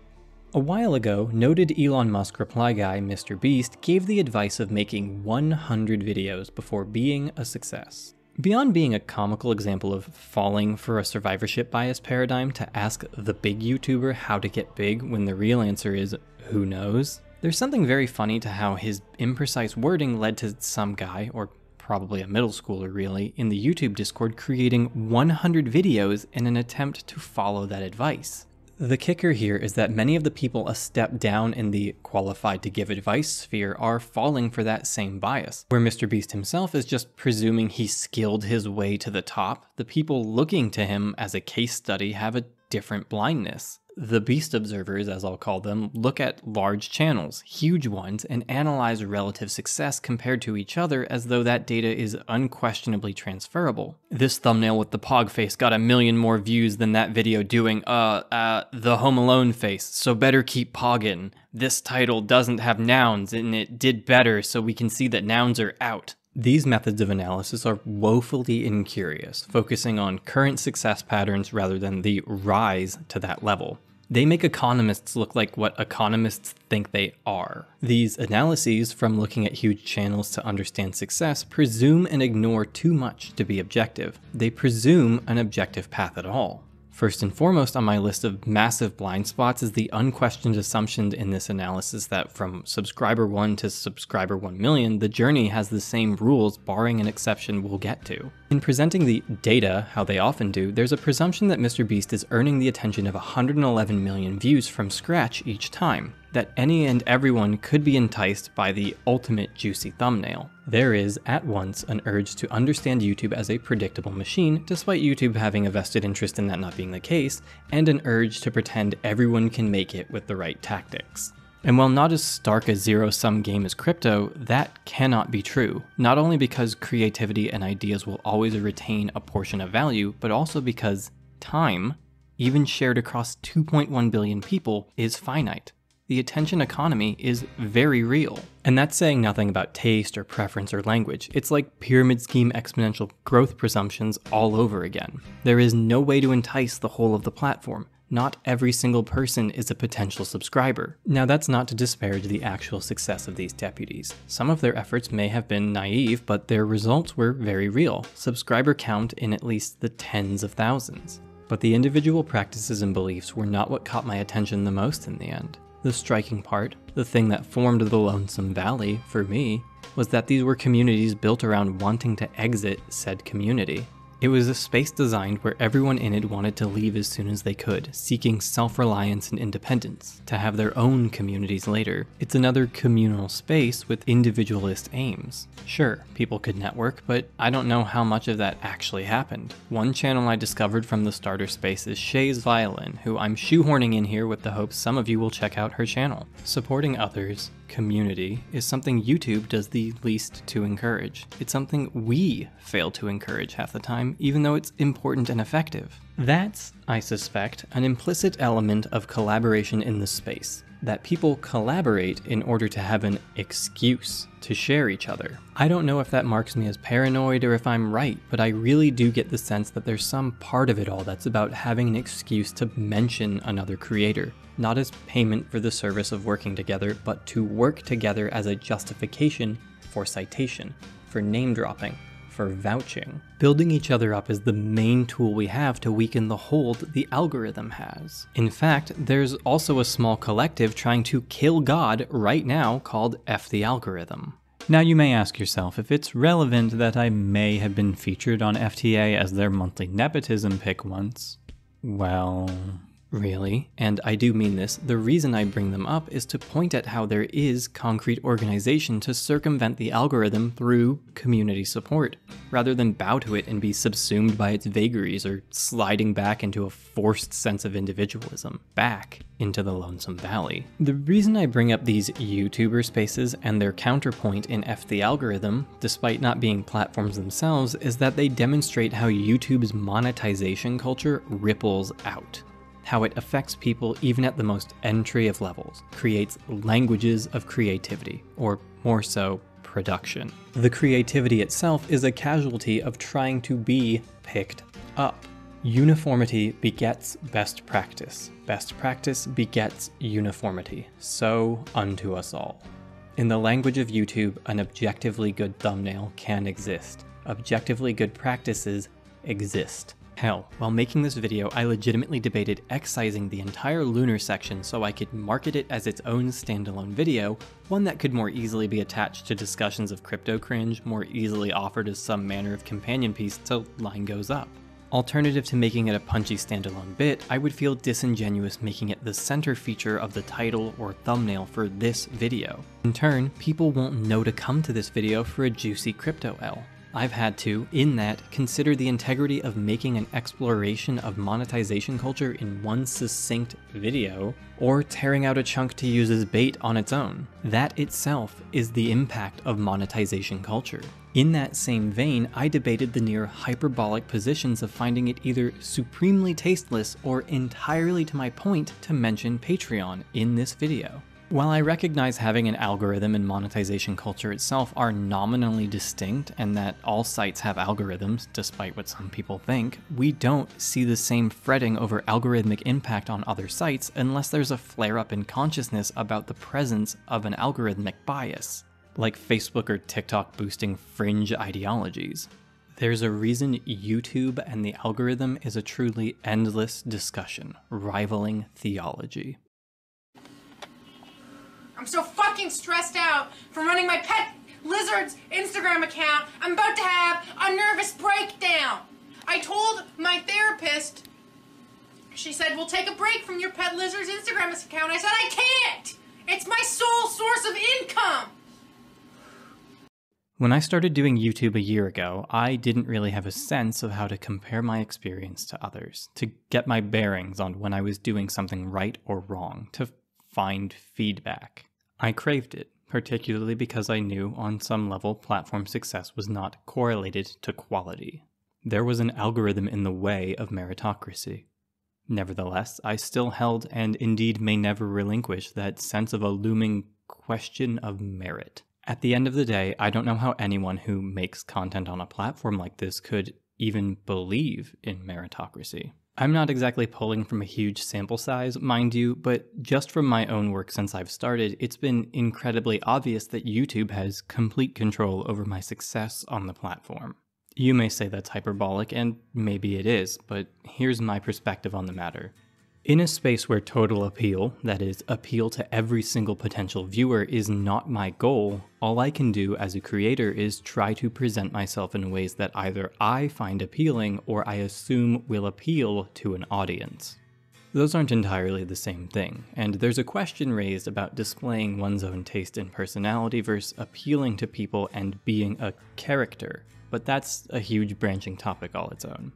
A while ago, noted Elon Musk reply guy Mr. Beast gave the advice of making 100 videos before being a success. Beyond being a comical example of falling for a survivorship bias paradigm to ask the big YouTuber how to get big when the real answer is who knows, there's something very funny to how his imprecise wording led to some guy, or probably a middle schooler really, in the YouTube Discord creating 100 videos in an attempt to follow that advice. The kicker here is that many of the people a step down in the qualified to give advice sphere are falling for that same bias. Where Mr. Beast himself is just presuming he skilled his way to the top, the people looking to him as a case study have a different blindness. The beast observers, as I'll call them, look at large channels, huge ones, and analyze relative success compared to each other as though that data is unquestionably transferable. This thumbnail with the pog face got a million more views than that video doing, uh, uh, the Home Alone face, so better keep poggin. This title doesn't have nouns and it did better, so we can see that nouns are out. These methods of analysis are woefully incurious, focusing on current success patterns rather than the rise to that level. They make economists look like what economists think they are. These analyses, from looking at huge channels to understand success, presume and ignore too much to be objective. They presume an objective path at all. First and foremost on my list of massive blind spots is the unquestioned assumption in this analysis that from subscriber 1 to subscriber 1 million, the journey has the same rules, barring an exception we'll get to. In presenting the data, how they often do, there's a presumption that MrBeast is earning the attention of 111 million views from scratch each time that any and everyone could be enticed by the ultimate juicy thumbnail. There is, at once, an urge to understand YouTube as a predictable machine, despite YouTube having a vested interest in that not being the case, and an urge to pretend everyone can make it with the right tactics. And while not as stark a zero sum game as crypto, that cannot be true. Not only because creativity and ideas will always retain a portion of value, but also because time, even shared across 2.1 billion people, is finite the attention economy is very real. And that's saying nothing about taste or preference or language. It's like pyramid scheme exponential growth presumptions all over again. There is no way to entice the whole of the platform. Not every single person is a potential subscriber. Now, that's not to disparage the actual success of these deputies. Some of their efforts may have been naive, but their results were very real. Subscriber count in at least the tens of thousands. But the individual practices and beliefs were not what caught my attention the most in the end. The striking part, the thing that formed the Lonesome Valley for me, was that these were communities built around wanting to exit said community. It was a space designed where everyone in it wanted to leave as soon as they could, seeking self reliance and independence, to have their own communities later. It's another communal space with individualist aims. Sure, people could network, but I don't know how much of that actually happened. One channel I discovered from the starter space is Shea's Violin, who I'm shoehorning in here with the hopes some of you will check out her channel. Supporting others, community is something YouTube does the least to encourage. It's something we fail to encourage half the time, even though it's important and effective. That's, I suspect, an implicit element of collaboration in the space that people collaborate in order to have an excuse to share each other. I don't know if that marks me as paranoid or if I'm right, but I really do get the sense that there's some part of it all that's about having an excuse to mention another creator, not as payment for the service of working together, but to work together as a justification for citation, for name dropping, for vouching. Building each other up is the main tool we have to weaken the hold the algorithm has. In fact, there's also a small collective trying to kill God right now called F the Algorithm. Now you may ask yourself if it's relevant that I may have been featured on FTA as their monthly nepotism pick once. Well, really, and I do mean this, the reason I bring them up is to point at how there is concrete organization to circumvent the algorithm through community support, rather than bow to it and be subsumed by its vagaries or sliding back into a forced sense of individualism, back into the Lonesome Valley. The reason I bring up these YouTuber spaces and their counterpoint in F the algorithm, despite not being platforms themselves, is that they demonstrate how YouTube's monetization culture ripples out how it affects people even at the most entry of levels, creates languages of creativity, or more so, production. The creativity itself is a casualty of trying to be picked up. Uniformity begets best practice. Best practice begets uniformity. So unto us all. In the language of YouTube, an objectively good thumbnail can exist. objectively good practices exist. Hell, while making this video, I legitimately debated excising the entire Lunyr section so I could market it as its own standalone video, one that could more easily be attached to discussions of crypto cringe, more easily offered as some manner of companion piece till line goes up. Alternative to making it a punchy standalone bit, I would feel disingenuous making it the center feature of the title or thumbnail for this video. In turn, people won't know to come to this video for a juicy crypto L. I've had to, in that, consider the integrity of making an exploration of monetization culture in one succinct video, or tearing out a chunk to use as bait on its own. That itself is the impact of monetization culture. In that same vein, I debated the near hyperbolic positions of finding it either supremely tasteless or entirely to my point to mention Patreon in this video. While I recognize having an algorithm and monetization culture itself are nominally distinct and that all sites have algorithms, despite what some people think, we don't see the same fretting over algorithmic impact on other sites unless there's a flare up in consciousness about the presence of an algorithmic bias, like Facebook or TikTok boosting fringe ideologies. There's a reason YouTube and the algorithm is a truly endless discussion, rivaling theology. I'm so fucking stressed out from running my pet lizard's Instagram account. I'm about to have a nervous breakdown. I told my therapist, she said, we'll take a break from your pet lizard's Instagram account. I said, I can't. It's my sole source of income. When I started doing YouTube a year ago, I didn't really have a sense of how to compare my experience to others, to get my bearings on when I was doing something right or wrong, to find feedback. I craved it, particularly because I knew on some level platform success was not correlated to quality. There was an algorithm in the way of meritocracy. Nevertheless, I still held and indeed may never relinquish that sense of a looming question of merit. At the end of the day, I don't know how anyone who makes content on a platform like this could even believe in meritocracy. I'm not exactly pulling from a huge sample size, mind you, but just from my own work since I've started, it's been incredibly obvious that YouTube has complete control over my success on the platform. You may say that's hyperbolic, and maybe it is, but here's my perspective on the matter. In a space where total appeal, that is, appeal to every single potential viewer, is not my goal, all I can do as a creator is try to present myself in ways that either I find appealing or I assume will appeal to an audience. Those aren't entirely the same thing, and there's a question raised about displaying one's own taste and personality versus appealing to people and being a character, but that's a huge branching topic all its own.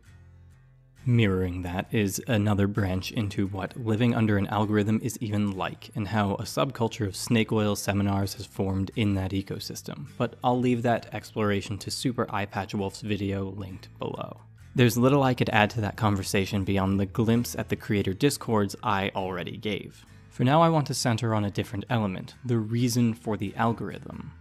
Mirroring that is another branch into what living under an algorithm is even like, and how a subculture of snake oil seminars has formed in that ecosystem. But I'll leave that exploration to Super Eyepatch Wolf's video linked below. There's little I could add to that conversation beyond the glimpse at the creator discords I already gave. For now, I want to center on a different element the reason for the algorithm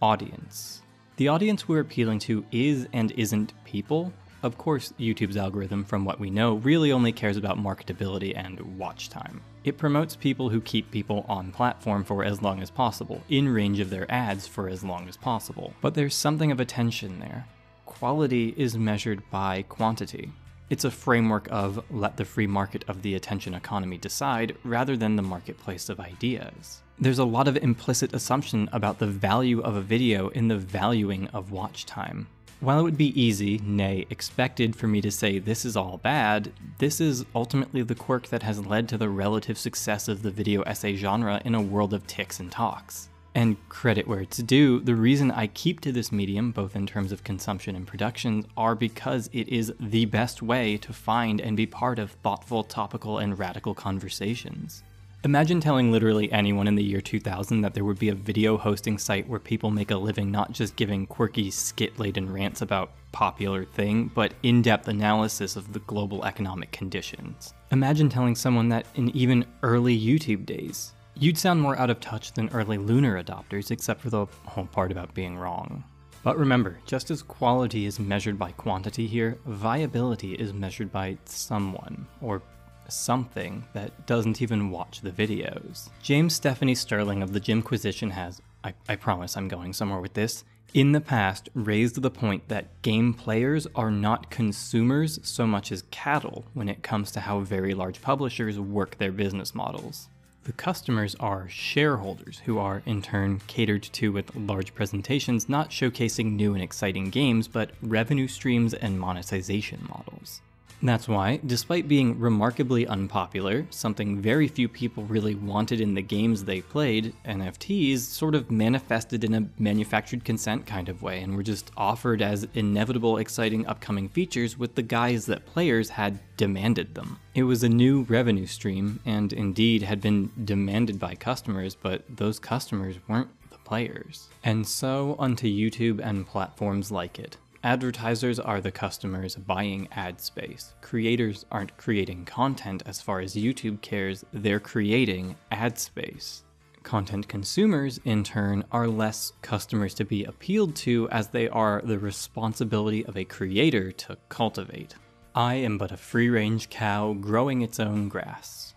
audience. The audience we're appealing to is and isn't people, of course, YouTube's algorithm, from what we know, really only cares about marketability and watch time. It promotes people who keep people on platform for as long as possible, in range of their ads for as long as possible. But there's something of a tension there. Quality is measured by quantity. It's a framework of let the free market of the attention economy decide rather than the marketplace of ideas. There's a lot of implicit assumption about the value of a video in the valuing of watch time. While it would be easy, nay, expected for me to say this is all bad, this is ultimately the quirk that has led to the relative success of the video essay genre in a world of ticks and talks. And credit where it's due, the reason I keep to this medium, both in terms of consumption and production, are because it is the best way to find and be part of thoughtful, topical, and radical conversations. Imagine telling literally anyone in the year 2000 that there would be a video hosting site where people make a living not just giving quirky, skit laden rants about popular thing, but in depth analysis of the global economic conditions. Imagine telling someone that in even early YouTube days, you'd sound more out of touch than early Lunyr adopters, except for the whole part about being wrong. But remember, just as quality is measured by quantity here, viability is measured by someone, or something that doesn't even watch the videos. James Stephanie Sterling of the Jimquisition has, I, I promise I'm going somewhere with this, in the past raised the point that game players are not consumers so much as cattle when it comes to how very large publishers work their business models. The customers are shareholders, who are in turn catered to with large presentations not showcasing new and exciting games, but revenue streams and monetization models. That's why, despite being remarkably unpopular, something very few people really wanted in the games they played, NFTs sort of manifested in a manufactured consent kind of way and were just offered as inevitable, exciting upcoming features with the guise that players had demanded them. It was a new revenue stream, and indeed had been demanded by customers, but those customers weren't the players. And so onto YouTube and platforms like it. Advertisers are the customers buying ad space. Creators aren't creating content as far as YouTube cares, they're creating ad space. Content consumers, in turn, are less customers to be appealed to as they are the responsibility of a creator to cultivate. I am but a free range cow growing its own grass.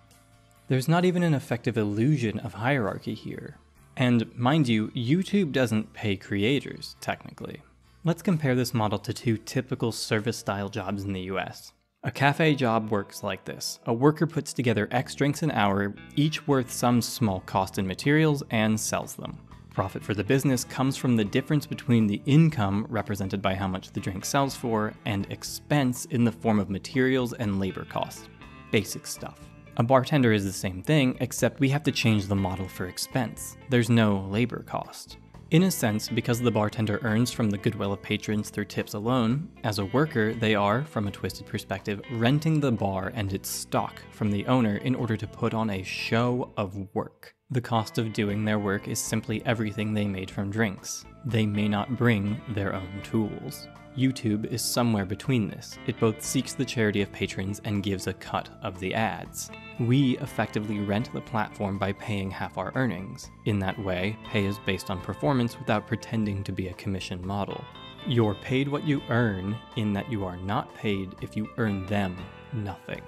There's not even an effective illusion of hierarchy here. And mind you, YouTube doesn't pay creators, technically. Let's compare this model to two typical service style jobs in the US. A cafe job works like this. A worker puts together X drinks an hour, each worth some small cost in materials, and sells them. Profit for the business comes from the difference between the income, represented by how much the drink sells for, and expense in the form of materials and labor costs. Basic stuff. A bartender is the same thing, except we have to change the model for expense. There's no labor cost. In a sense, because the bartender earns from the goodwill of patrons through tips alone, as a worker, they are, from a twisted perspective, renting the bar and its stock from the owner in order to put on a show of work. The cost of doing their work is simply everything they made from drinks. They may not bring their own tools. YouTube is somewhere between this. It both seeks the charity of patrons and gives a cut of the ads. We effectively rent the platform by paying half our earnings. In that way, pay is based on performance without pretending to be a commission model. You're paid what you earn, in that you are not paid if you earn them nothing.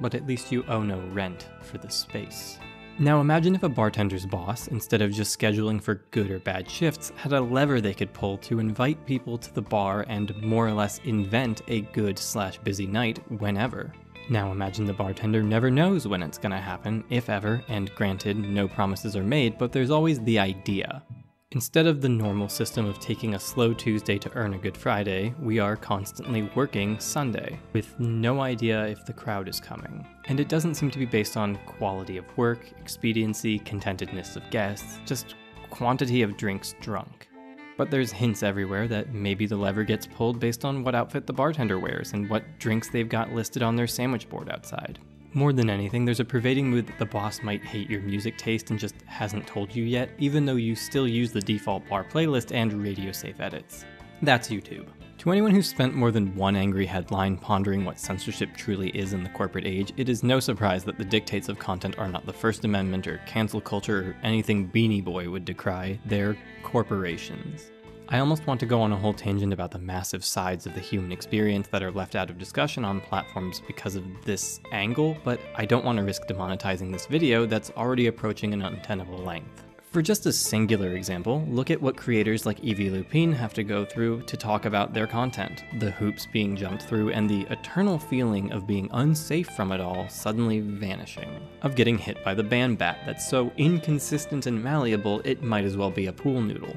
But at least you owe no rent for the space. Now imagine if a bartender's boss, instead of just scheduling for good or bad shifts, had a lever they could pull to invite people to the bar and more or less invent a good slash busy night whenever. Now imagine the bartender never knows when it's gonna happen, if ever, and granted, no promises are made, but there's always the idea. Instead of the normal system of taking a slow Tuesday to earn a Good Friday, we are constantly working Sunday, with no idea if the crowd is coming. And it doesn't seem to be based on quality of work, expediency, contentedness of guests, just quantity of drinks drunk. But there's hints everywhere that maybe the lever gets pulled based on what outfit the bartender wears and what drinks they've got listed on their sandwich board outside. More than anything, there's a pervading mood that the boss might hate your music taste and just hasn't told you yet, even though you still use the default bar playlist and radio safe edits. That's YouTube. To anyone who's spent more than one angry headline pondering what censorship truly is in the corporate age, it is no surprise that the dictates of content are not the First Amendment or cancel culture or anything Beanie Boy would decry, they're corporations. I almost want to go on a whole tangent about the massive sides of the human experience that are left out of discussion on platforms because of this angle, but I don't want to risk demonetizing this video that's already approaching an untenable length. For just a singular example, look at what creators like Evie Lupine have to go through to talk about their content. The hoops being jumped through and the eternal feeling of being unsafe from it all suddenly vanishing. Of getting hit by the ban bat that's so inconsistent and malleable it might as well be a pool noodle.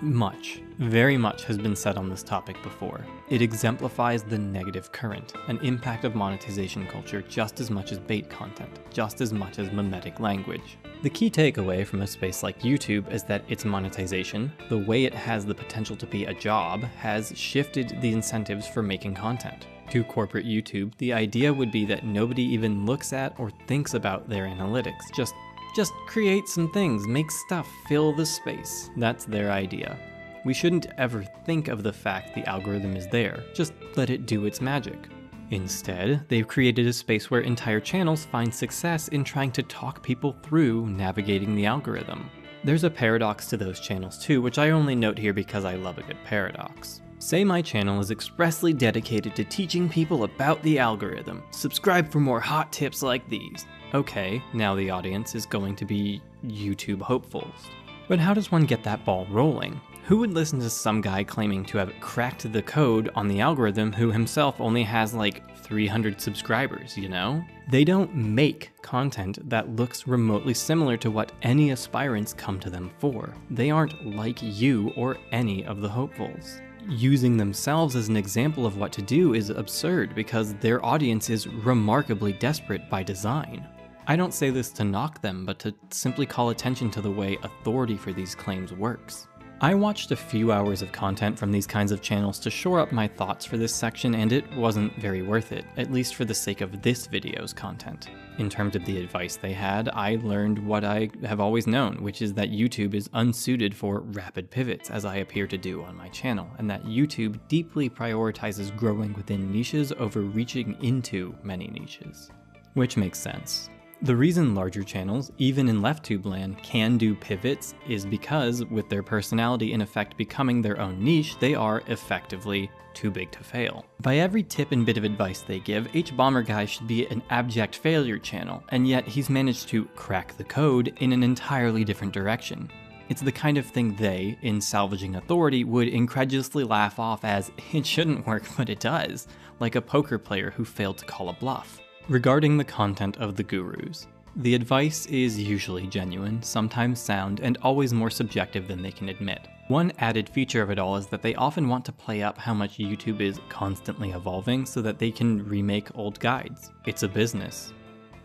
Much, very much has been said on this topic before. It exemplifies the negative current, an impact of monetization culture just as much as bait content, just as much as mimetic language. The key takeaway from a space like YouTube is that its monetization, the way it has the potential to be a job, has shifted the incentives for making content. To corporate YouTube, the idea would be that nobody even looks at or thinks about their analytics, just just create some things, make stuff, fill the space. That's their idea. We shouldn't ever think of the fact the algorithm is there, just let it do its magic. Instead, they've created a space where entire channels find success in trying to talk people through navigating the algorithm. There's a paradox to those channels too, which I only note here because I love a good paradox. Say my channel is expressly dedicated to teaching people about the algorithm. Subscribe for more hot tips like these okay, now the audience is going to be YouTube hopefuls. But how does one get that ball rolling? Who would listen to some guy claiming to have cracked the code on the algorithm who himself only has like 300 subscribers, you know? They don't make content that looks remotely similar to what any aspirants come to them for. They aren't like you or any of the hopefuls. Using themselves as an example of what to do is absurd because their audience is remarkably desperate by design. I don't say this to knock them, but to simply call attention to the way authority for these claims works. I watched a few hours of content from these kinds of channels to shore up my thoughts for this section, and it wasn't very worth it, at least for the sake of this video's content. In terms of the advice they had, I learned what I have always known, which is that YouTube is unsuited for rapid pivots, as I appear to do on my channel, and that YouTube deeply prioritizes growing within niches over reaching into many niches. Which makes sense. The reason larger channels, even in LeftTube land, can do pivots is because, with their personality in effect becoming their own niche, they are effectively too big to fail. By every tip and bit of advice they give, hbomberguy should be an abject failure channel, and yet he's managed to crack the code in an entirely different direction. It's the kind of thing they, in salvaging authority, would incredulously laugh off as, it shouldn't work, (laughs) but it does, like a poker player who failed to call a bluff. Regarding the content of the gurus, the advice is usually genuine, sometimes sound, and always more subjective than they can admit. One added feature of it all is that they often want to play up how much YouTube is constantly evolving so that they can remake old guides. It's a business.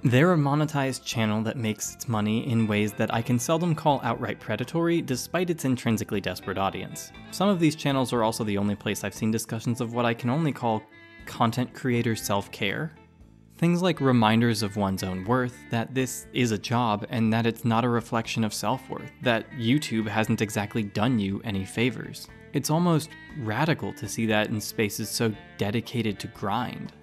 They're a monetized channel that makes its money in ways that I can seldom call outright predatory, despite its intrinsically desperate audience. Some of these channels are also the only place I've seen discussions of what I can only call content creator self care, Things like reminders of one's own worth, that this is a job and that it's not a reflection of self worth, that YouTube hasn't exactly done you any favors. It's almost radical to see that in spaces so dedicated to grind.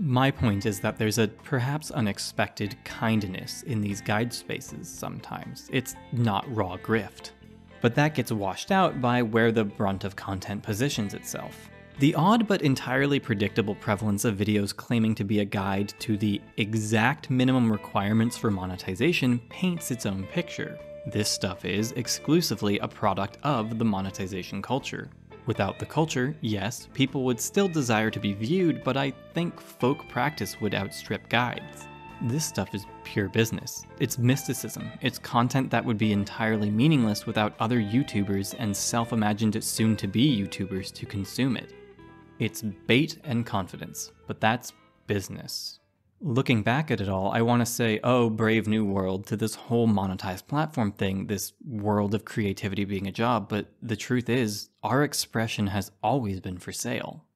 My point is that there's a perhaps unexpected kindness in these guide spaces sometimes. It's not raw grift. But that gets washed out by where the brunt of content positions itself. The odd but entirely predictable prevalence of videos claiming to be a guide to the exact minimum requirements for monetization paints its own picture. This stuff is exclusively a product of the monetization culture. Without the culture, yes, people would still desire to be viewed, but I think folk practice would outstrip guides. This stuff is pure business. It's mysticism. It's content that would be entirely meaningless without other YouTubers and self imagined soon to be YouTubers to consume it. It's bait and confidence, but that's business. Looking back at it all, I want to say, oh, brave new world, to this whole monetized platform thing, this world of creativity being a job, but the truth is, our expression has always been for sale.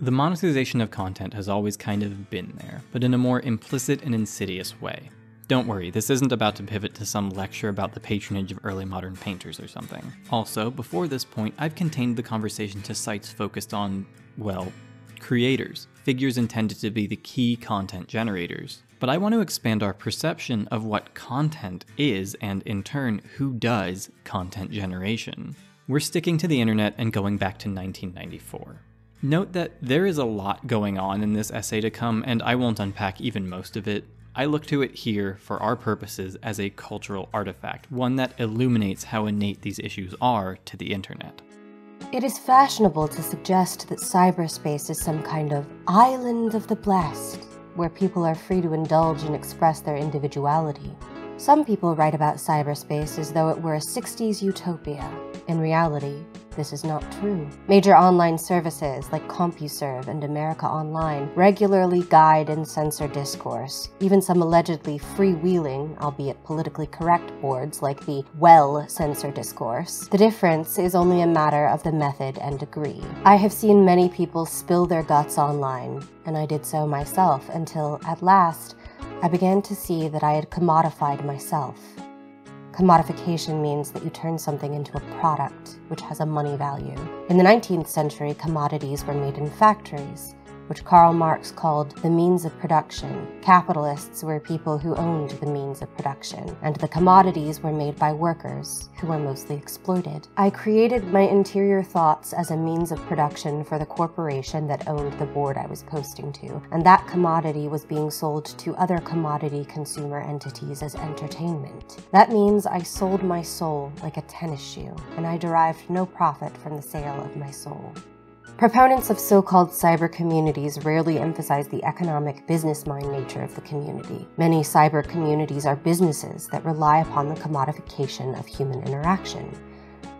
The monetization of content has always kind of been there, but in a more implicit and insidious way. Don't worry, this isn't about to pivot to some lecture about the patronage of early modern painters or something. Also, before this point, I've contained the conversation to sites focused on, well, creators, figures intended to be the key content generators. But I want to expand our perception of what content is and, in turn, who does content generation. We're sticking to the internet and going back to 1994. Note that there is a lot going on in this essay to come, and I won't unpack even most of it. I look to it here, for our purposes, as a cultural artifact, one that illuminates how innate these issues are to the internet. It is fashionable to suggest that cyberspace is some kind of island of the blessed, where people are free to indulge and express their individuality. Some people write about cyberspace as though it were a 60s utopia. In reality, this is not true. Major online services like CompuServe and America Online regularly guide and censor discourse. Even some allegedly freewheeling, albeit politically correct boards like the Well censor discourse. The difference is only a matter of the method and degree. I have seen many people spill their guts online, and I did so myself until, at last, I began to see that I had commodified myself. Commodification means that you turn something into a product, which has a money value. In the 19th century, commodities were made in factories. Which Karl Marx called the means of production. Capitalists were people who owned the means of production, and the commodities were made by workers, who were mostly exploited. I created my interior thoughts as a means of production for the corporation that owned the board I was posting to, and that commodity was being sold to other commodity consumer entities as entertainment. That means I sold my soul like a tennis shoe, and I derived no profit from the sale of my soul. Proponents of so called cyber communities rarely emphasize the economic business mind nature of the community. Many cyber communities are businesses that rely upon the commodification of human interaction.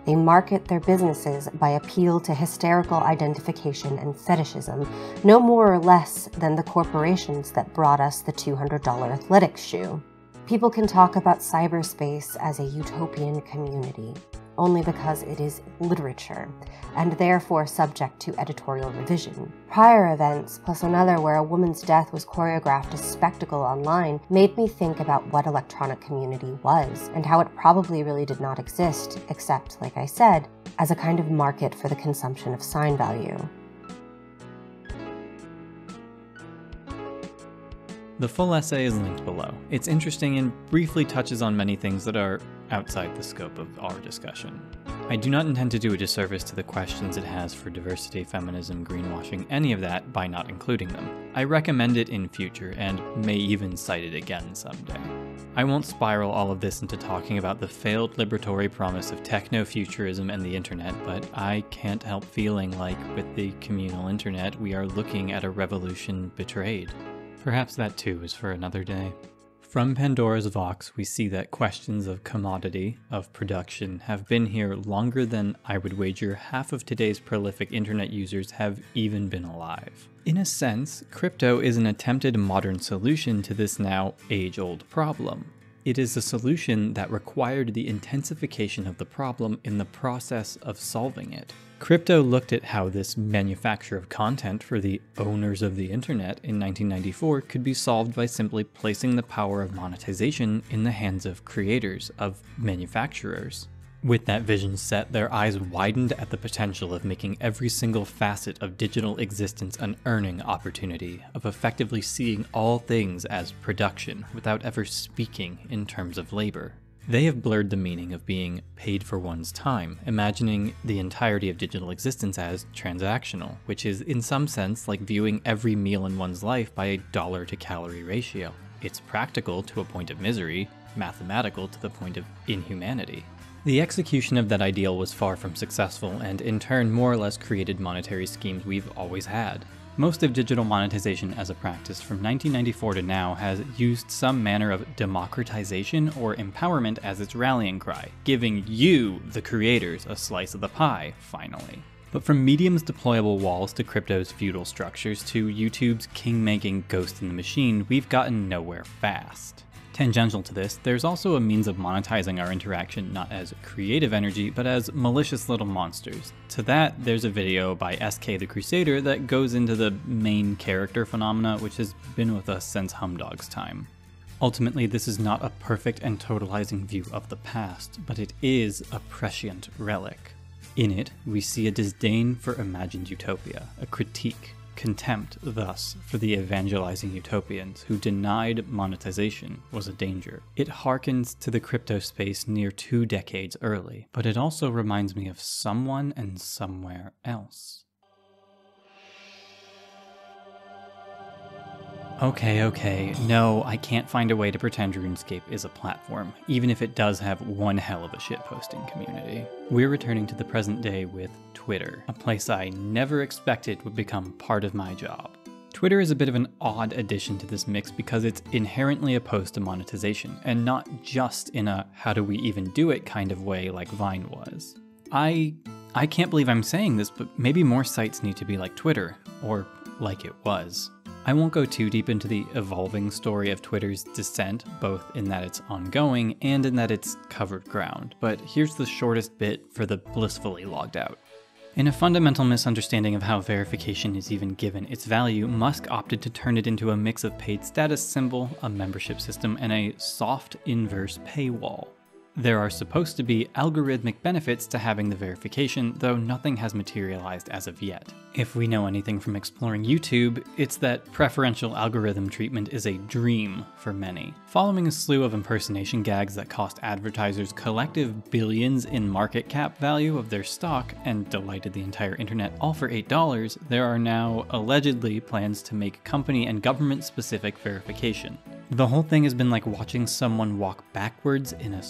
They market their businesses by appeal to hysterical identification and fetishism, no more or less than the corporations that brought us the $200 athletics shoe. People can talk about cyberspace as a utopian community only because it is literature, and therefore subject to editorial revision. Prior events, plus another where a woman's death was choreographed as spectacle online, made me think about what electronic community was, and how it probably really did not exist, except, like I said, as a kind of market for the consumption of sign value. The full essay is linked below. It's interesting and briefly touches on many things that are outside the scope of our discussion. I do not intend to do a disservice to the questions it has for diversity, feminism, greenwashing, any of that by not including them. I recommend it in future and may even cite it again someday. I won't spiral all of this into talking about the failed liberatory promise of techno-futurism and the internet, but I can't help feeling like with the communal internet we are looking at a revolution betrayed. Perhaps that too is for another day. From Pandora's Vox, we see that questions of commodity, of production, have been here longer than I would wager half of today's prolific internet users have even been alive. In a sense, crypto is an attempted modern solution to this now age old problem. It is a solution that required the intensification of the problem in the process of solving it. Crypto looked at how this manufacture of content for the owners of the internet in 1994 could be solved by simply placing the power of monetization in the hands of creators, of manufacturers. With that vision set, their eyes widened at the potential of making every single facet of digital existence an earning opportunity, of effectively seeing all things as production without ever speaking in terms of labor. They have blurred the meaning of being paid for one's time, imagining the entirety of digital existence as transactional, which is in some sense like viewing every meal in one's life by a dollar to calorie ratio. It's practical to a point of misery, mathematical to the point of inhumanity. The execution of that ideal was far from successful, and in turn more or less created monetary schemes we've always had. Most of digital monetization as a practice from 1994 to now has used some manner of democratization or empowerment as its rallying cry, giving you, the creators, a slice of the pie, finally. But from Medium's deployable walls to crypto's feudal structures to YouTube's king-making ghost in the machine, we've gotten nowhere fast. Tangential to this, there's also a means of monetizing our interaction not as creative energy, but as malicious little monsters. To that, there's a video by SK the Crusader that goes into the main character phenomena, which has been with us since Humdog's time. Ultimately, this is not a perfect and totalizing view of the past, but it is a prescient relic. In it, we see a disdain for imagined utopia, a critique Contempt, thus, for the evangelizing utopians who denied monetization was a danger. It harkens to the crypto space near two decades early, but it also reminds me of someone and somewhere else. Okay, okay, no, I can't find a way to pretend RuneScape is a platform, even if it does have one hell of a shitposting community. We're returning to the present day with Twitter, a place I never expected would become part of my job. Twitter is a bit of an odd addition to this mix because it's inherently opposed to monetization, and not just in a how do we even do it kind of way like Vine was. I I can't believe I'm saying this, but maybe more sites need to be like Twitter, or like it was. I won't go too deep into the evolving story of Twitter's descent, both in that it's ongoing and in that it's covered ground, but here's the shortest bit for the blissfully logged out. In a fundamental misunderstanding of how verification is even given its value, Musk opted to turn it into a mix of paid status symbol, a membership system, and a soft inverse paywall. There are supposed to be algorithmic benefits to having the verification, though nothing has materialized as of yet. If we know anything from exploring YouTube, it's that preferential algorithm treatment is a dream for many. Following a slew of impersonation gags that cost advertisers collective billions in market cap value of their stock and delighted the entire internet all for $8, there are now allegedly plans to make company and government specific verification. The whole thing has been like watching someone walk backwards in a.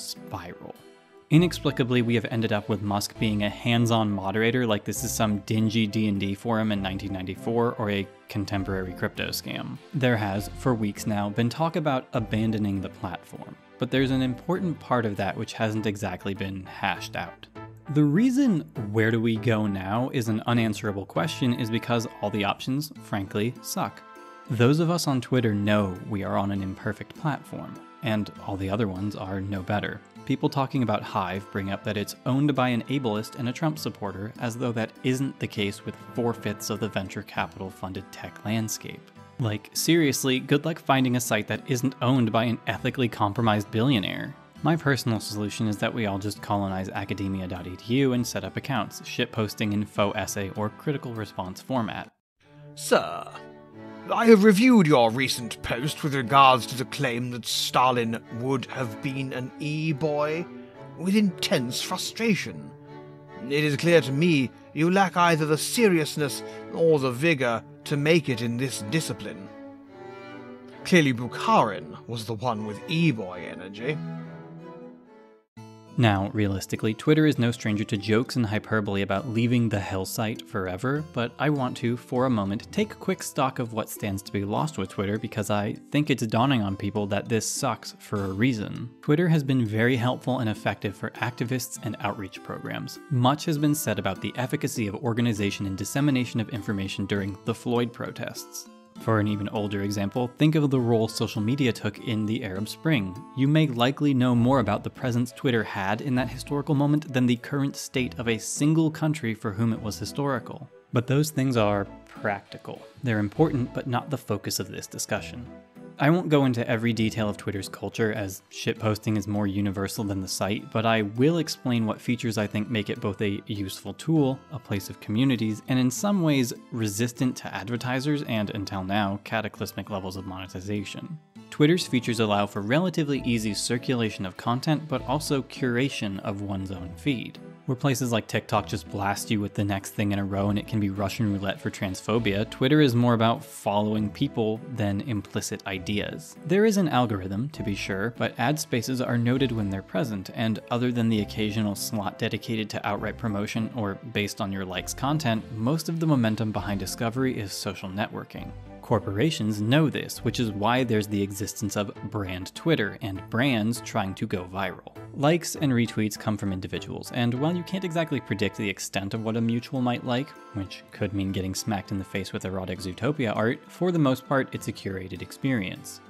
Inexplicably, we have ended up with Musk being a hands-on moderator like this is some dingy D&D forum in 1994 or a contemporary crypto scam. There has, for weeks now, been talk about abandoning the platform, but there's an important part of that which hasn't exactly been hashed out. The reason where do we go now is an unanswerable question is because all the options, frankly, suck. Those of us on Twitter know we are on an imperfect platform, and all the other ones are no better. People talking about Hive bring up that it's owned by an ableist and a Trump supporter, as though that isn't the case with four fifths of the venture capital funded tech landscape. Like, seriously, good luck finding a site that isn't owned by an ethically compromised billionaire. My personal solution is that we all just colonize academia.edu and set up accounts, shitposting in faux essay or critical response format. Sir, I have reviewed your recent post with regards to the claim that Stalin would have been an e-boy with intense frustration. It is clear to me you lack either the seriousness or the vigor to make it in this discipline. Clearly Bukharin was the one with e-boy energy. Now, realistically, Twitter is no stranger to jokes and hyperbole about leaving the hell site forever, but I want to, for a moment, take quick stock of what stands to be lost with Twitter because I think it's dawning on people that this sucks for a reason. Twitter has been very helpful and effective for activists and outreach programs. Much has been said about the efficacy of organization and dissemination of information during the Floyd protests. For an even older example, think of the role social media took in the Arab Spring. You may likely know more about the presence Twitter had in that historical moment than the current state of a single country for whom it was historical. But those things are practical. They're important, but not the focus of this discussion. I won't go into every detail of Twitter's culture, as shitposting is more universal than the site, but I will explain what features I think make it both a useful tool, a place of communities, and in some ways resistant to advertisers and, until now, cataclysmic levels of monetization. Twitter's features allow for relatively easy circulation of content, but also curation of one's own feed. Where places like TikTok just blast you with the next thing in a row and it can be Russian roulette for transphobia, Twitter is more about following people than implicit ideas. There is an algorithm, to be sure, but ad spaces are noted when they're present, and other than the occasional slot dedicated to outright promotion or based on your likes content, most of the momentum behind discovery is social networking. Corporations know this, which is why there's the existence of brand Twitter and brands trying to go viral. Likes and retweets come from individuals, and while you can't exactly predict the extent of what a mutual might like, which could mean getting smacked in the face with erotic Zootopia art, for the most part it's a curated experience.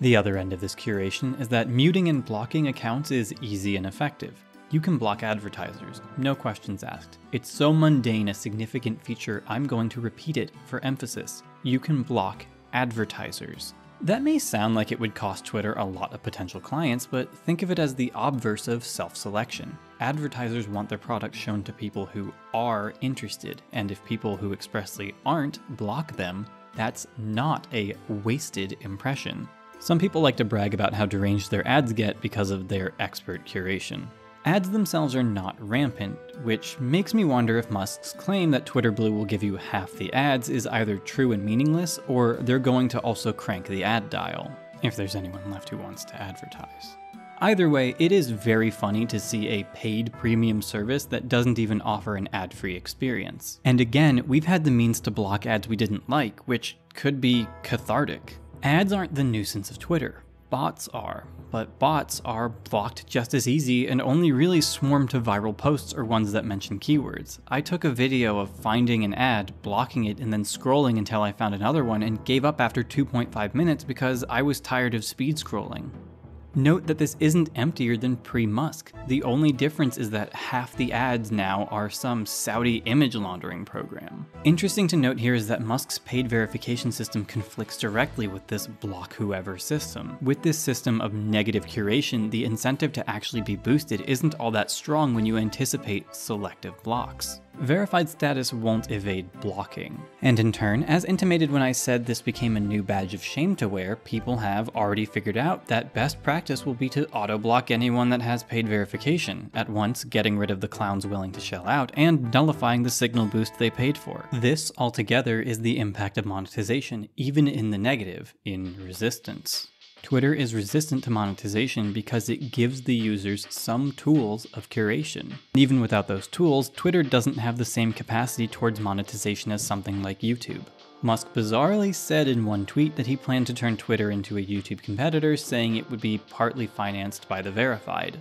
The other end of this curation is that muting and blocking accounts is easy and effective. You can block advertisers, no questions asked. It's so mundane a significant feature, I'm going to repeat it for emphasis. You can block advertisers. That may sound like it would cost Twitter a lot of potential clients, but think of it as the obverse of self selection. Advertisers want their products shown to people who are interested, and if people who expressly aren't block them, that's not a wasted impression. Some people like to brag about how deranged their ads get because of their expert curation. Ads themselves are not rampant, which makes me wonder if Musk's claim that Twitter Blue will give you half the ads is either true and meaningless, or they're going to also crank the ad dial, if there's anyone left who wants to advertise. Either way, it is very funny to see a paid premium service that doesn't even offer an ad free experience. And again, we've had the means to block ads we didn't like, which could be cathartic. Ads aren't the nuisance of Twitter bots are, but bots are blocked just as easy and only really swarm to viral posts or ones that mention keywords. I took a video of finding an ad, blocking it, and then scrolling until I found another one and gave up after 2.5 minutes because I was tired of speed scrolling. Note that this isn't emptier than pre Musk. The only difference is that half the ads now are some Saudi image laundering program. Interesting to note here is that Musk's paid verification system conflicts directly with this block whoever system. With this system of negative curation, the incentive to actually be boosted isn't all that strong when you anticipate selective blocks. Verified status won't evade blocking. And in turn, as intimated when I said this became a new badge of shame to wear, people have already figured out that best practice will be to auto-block anyone that has paid verification, at once getting rid of the clowns willing to shell out and nullifying the signal boost they paid for. This altogether is the impact of monetization, even in the negative, in resistance. Twitter is resistant to monetization because it gives the users some tools of curation. Even without those tools, Twitter doesn't have the same capacity towards monetization as something like YouTube. Musk bizarrely said in one tweet that he planned to turn Twitter into a YouTube competitor, saying it would be partly financed by the verified.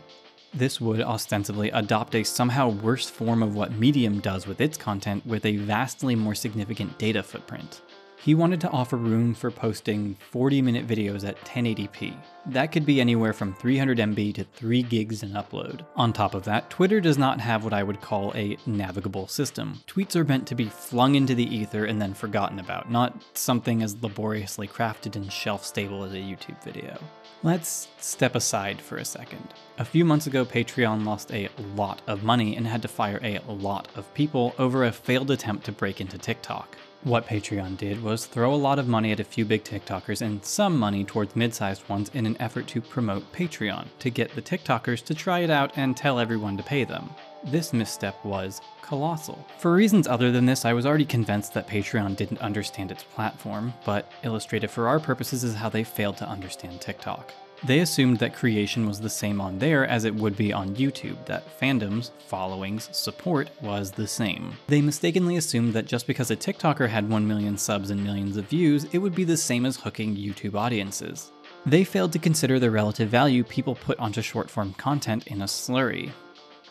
This would ostensibly adopt a somehow worse form of what Medium does with its content with a vastly more significant data footprint. He wanted to offer room for posting 40 minute videos at 1080p. That could be anywhere from 300 MB to 3 gigs in upload. On top of that, Twitter does not have what I would call a navigable system. Tweets are meant to be flung into the ether and then forgotten about, not something as laboriously crafted and shelf stable as a YouTube video. Let's step aside for a second. A few months ago, Patreon lost a lot of money and had to fire a lot of people over a failed attempt to break into TikTok. What Patreon did was throw a lot of money at a few big TikTokers and some money towards mid sized ones in an effort to promote Patreon, to get the TikTokers to try it out and tell everyone to pay them. This misstep was colossal. For reasons other than this, I was already convinced that Patreon didn't understand its platform, but illustrated for our purposes is how they failed to understand TikTok. They assumed that creation was the same on there as it would be on YouTube, that fandoms, followings, support was the same. They mistakenly assumed that just because a TikToker had 1 million subs and millions of views, it would be the same as hooking YouTube audiences. They failed to consider the relative value people put onto short form content in a slurry.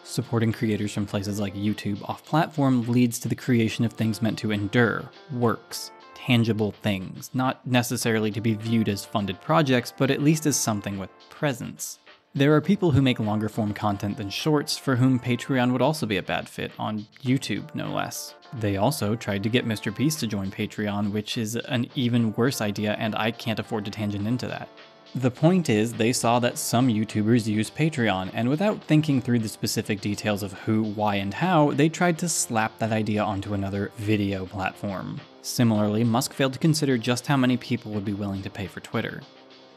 Supporting creators from places like YouTube off platform leads to the creation of things meant to endure, works, tangible things, not necessarily to be viewed as funded projects, but at least as something with presence. There are people who make longer form content than shorts for whom Patreon would also be a bad fit, on YouTube no less. They also tried to get Mr. Beast to join Patreon, which is an even worse idea, and I can't afford to tangent into that. The point is, they saw that some YouTubers use Patreon, and without thinking through the specific details of who, why, and how, they tried to slap that idea onto another video platform. Similarly, Musk failed to consider just how many people would be willing to pay for Twitter.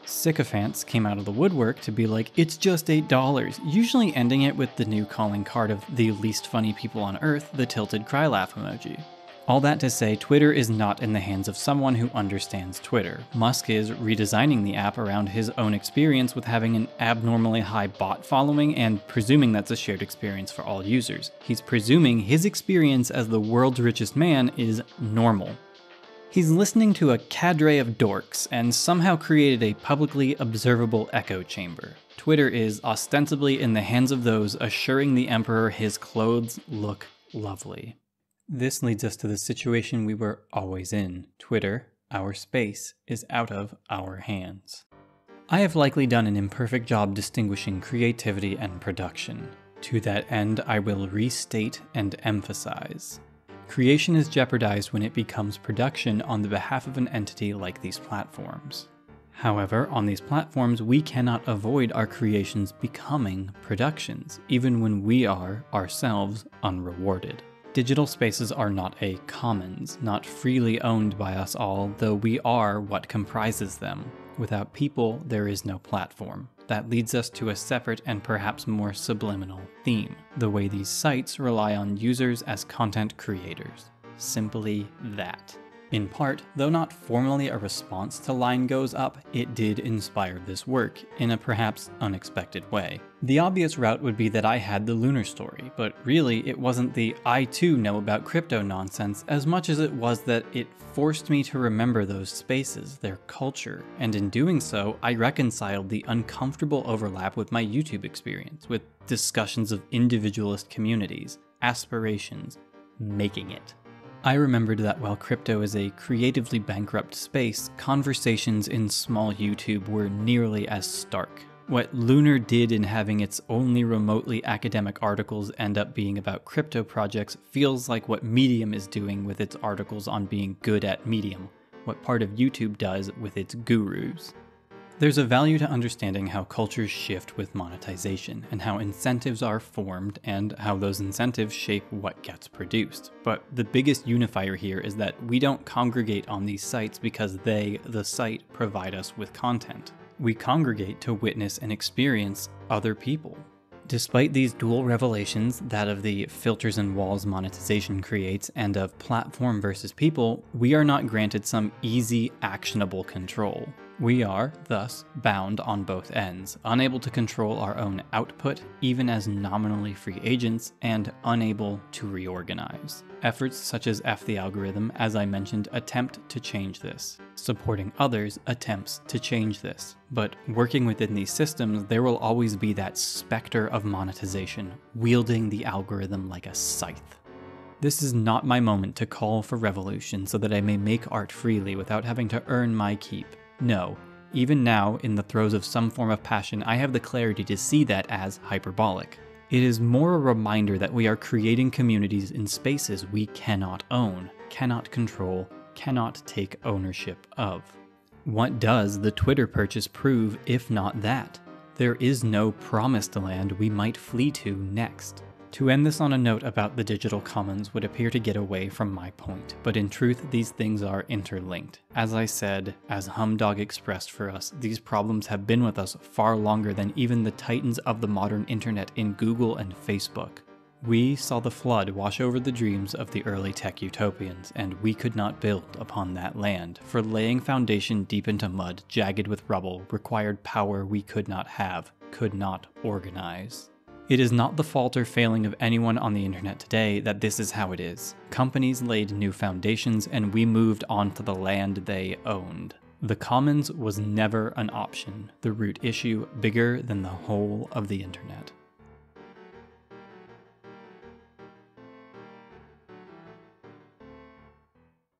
Sycophants came out of the woodwork to be like, it's just $8, usually ending it with the new calling card of the least funny people on earth, the tilted cry laugh emoji. All that to say, Twitter is not in the hands of someone who understands Twitter. Musk is redesigning the app around his own experience with having an abnormally high bot following and presuming that's a shared experience for all users. He's presuming his experience as the world's richest man is normal. He's listening to a cadre of dorks and somehow created a publicly observable echo chamber. Twitter is ostensibly in the hands of those assuring the Emperor his clothes look lovely. This leads us to the situation we were always in. Twitter, our space, is out of our hands. I have likely done an imperfect job distinguishing creativity and production. To that end, I will restate and emphasize. Creation is jeopardized when it becomes production on the behalf of an entity like these platforms. However, on these platforms, we cannot avoid our creations becoming productions, even when we are, ourselves, unrewarded. Digital spaces are not a commons, not freely owned by us all, though we are what comprises them. Without people, there is no platform. That leads us to a separate and perhaps more subliminal theme the way these sites rely on users as content creators. Simply that. In part, though not formally a response to Line Goes Up, it did inspire this work, in a perhaps unexpected way. The obvious route would be that I had the Lunyr story, but really it wasn't the I too know about crypto nonsense as much as it was that it forced me to remember those spaces, their culture, and in doing so, I reconciled the uncomfortable overlap with my YouTube experience, with discussions of individualist communities, aspirations, making it. I remembered that while crypto is a creatively bankrupt space, conversations in small YouTube were nearly as stark. What Lunyr did in having its only remotely academic articles end up being about crypto projects feels like what Medium is doing with its articles on being good at Medium, what part of YouTube does with its gurus. There's a value to understanding how cultures shift with monetization, and how incentives are formed, and how those incentives shape what gets produced. But the biggest unifier here is that we don't congregate on these sites because they, the site, provide us with content. We congregate to witness and experience other people. Despite these dual revelations, that of the filters and walls monetization creates and of platform versus people, we are not granted some easy, actionable control. We are, thus, bound on both ends, unable to control our own output, even as nominally free agents, and unable to reorganize. Efforts such as F the algorithm, as I mentioned, attempt to change this. Supporting others attempts to change this. But working within these systems, there will always be that specter of monetization, wielding the algorithm like a scythe. This is not my moment to call for revolution so that I may make art freely without having to earn my keep. No, even now, in the throes of some form of passion, I have the clarity to see that as hyperbolic. It is more a reminder that we are creating communities in spaces we cannot own, cannot control, cannot take ownership of. What does the Twitter purchase prove if not that? There is no promised land we might flee to next. To end this on a note about the digital commons would appear to get away from my point, but in truth, these things are interlinked. As I said, as Humdog expressed for us, these problems have been with us far longer than even the titans of the modern internet in Google and Facebook. We saw the flood wash over the dreams of the early tech utopians, and we could not build upon that land, for laying foundation deep into mud, jagged with rubble, required power we could not have, could not organize. It is not the fault or failing of anyone on the internet today that this is how it is. Companies laid new foundations and we moved onto the land they owned. The commons was never an option, the root issue bigger than the whole of the internet.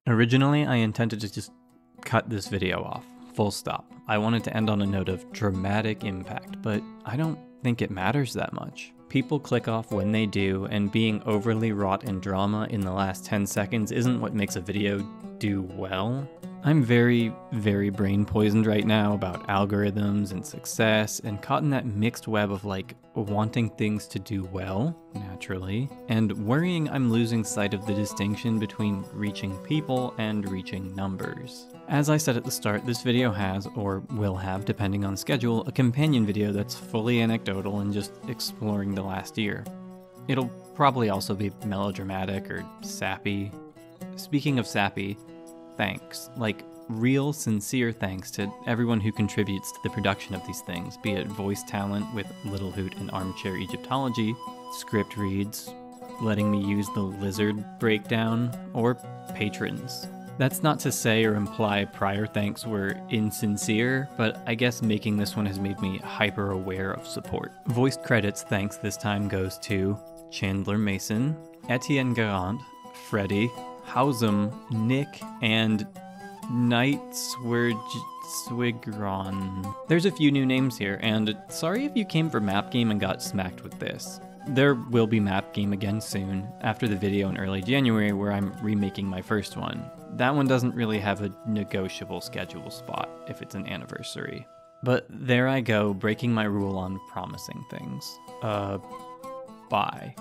Originally, I intended to just cut this video off, full stop. I wanted to end on a note of dramatic impact, but I don't think it matters that much. People click off when they do, and being overly wrought in drama in the last 10 seconds isn't what makes a video do well. I'm very, very brain poisoned right now about algorithms and success, and caught in that mixed web of like wanting things to do well, naturally, and worrying I'm losing sight of the distinction between reaching people and reaching numbers. As I said at the start, this video has, or will have, depending on schedule, a companion video that's fully anecdotal and just exploring the last year. It'll probably also be melodramatic or sappy. Speaking of sappy, thanks. Like, real, sincere thanks to everyone who contributes to the production of these things, be it voice talent with Little Hoot and Armchair Egyptology, script reads, letting me use the lizard breakdown, or patrons. That's not to say or imply prior thanks were insincere, but I guess making this one has made me hyper aware of support. Voiced credits thanks this time goes to Chandler Mason, Etienne Garant, Freddie, Housum, Nick, and Knight Swigron. There's a few new names here, and sorry if you came for Map Game and got smacked with this. There will be Map Game again soon, after the video in early January where I'm remaking my first one. That one doesn't really have a negotiable schedule spot if it's an anniversary. But there I go, breaking my rule on promising things. Uh, bye.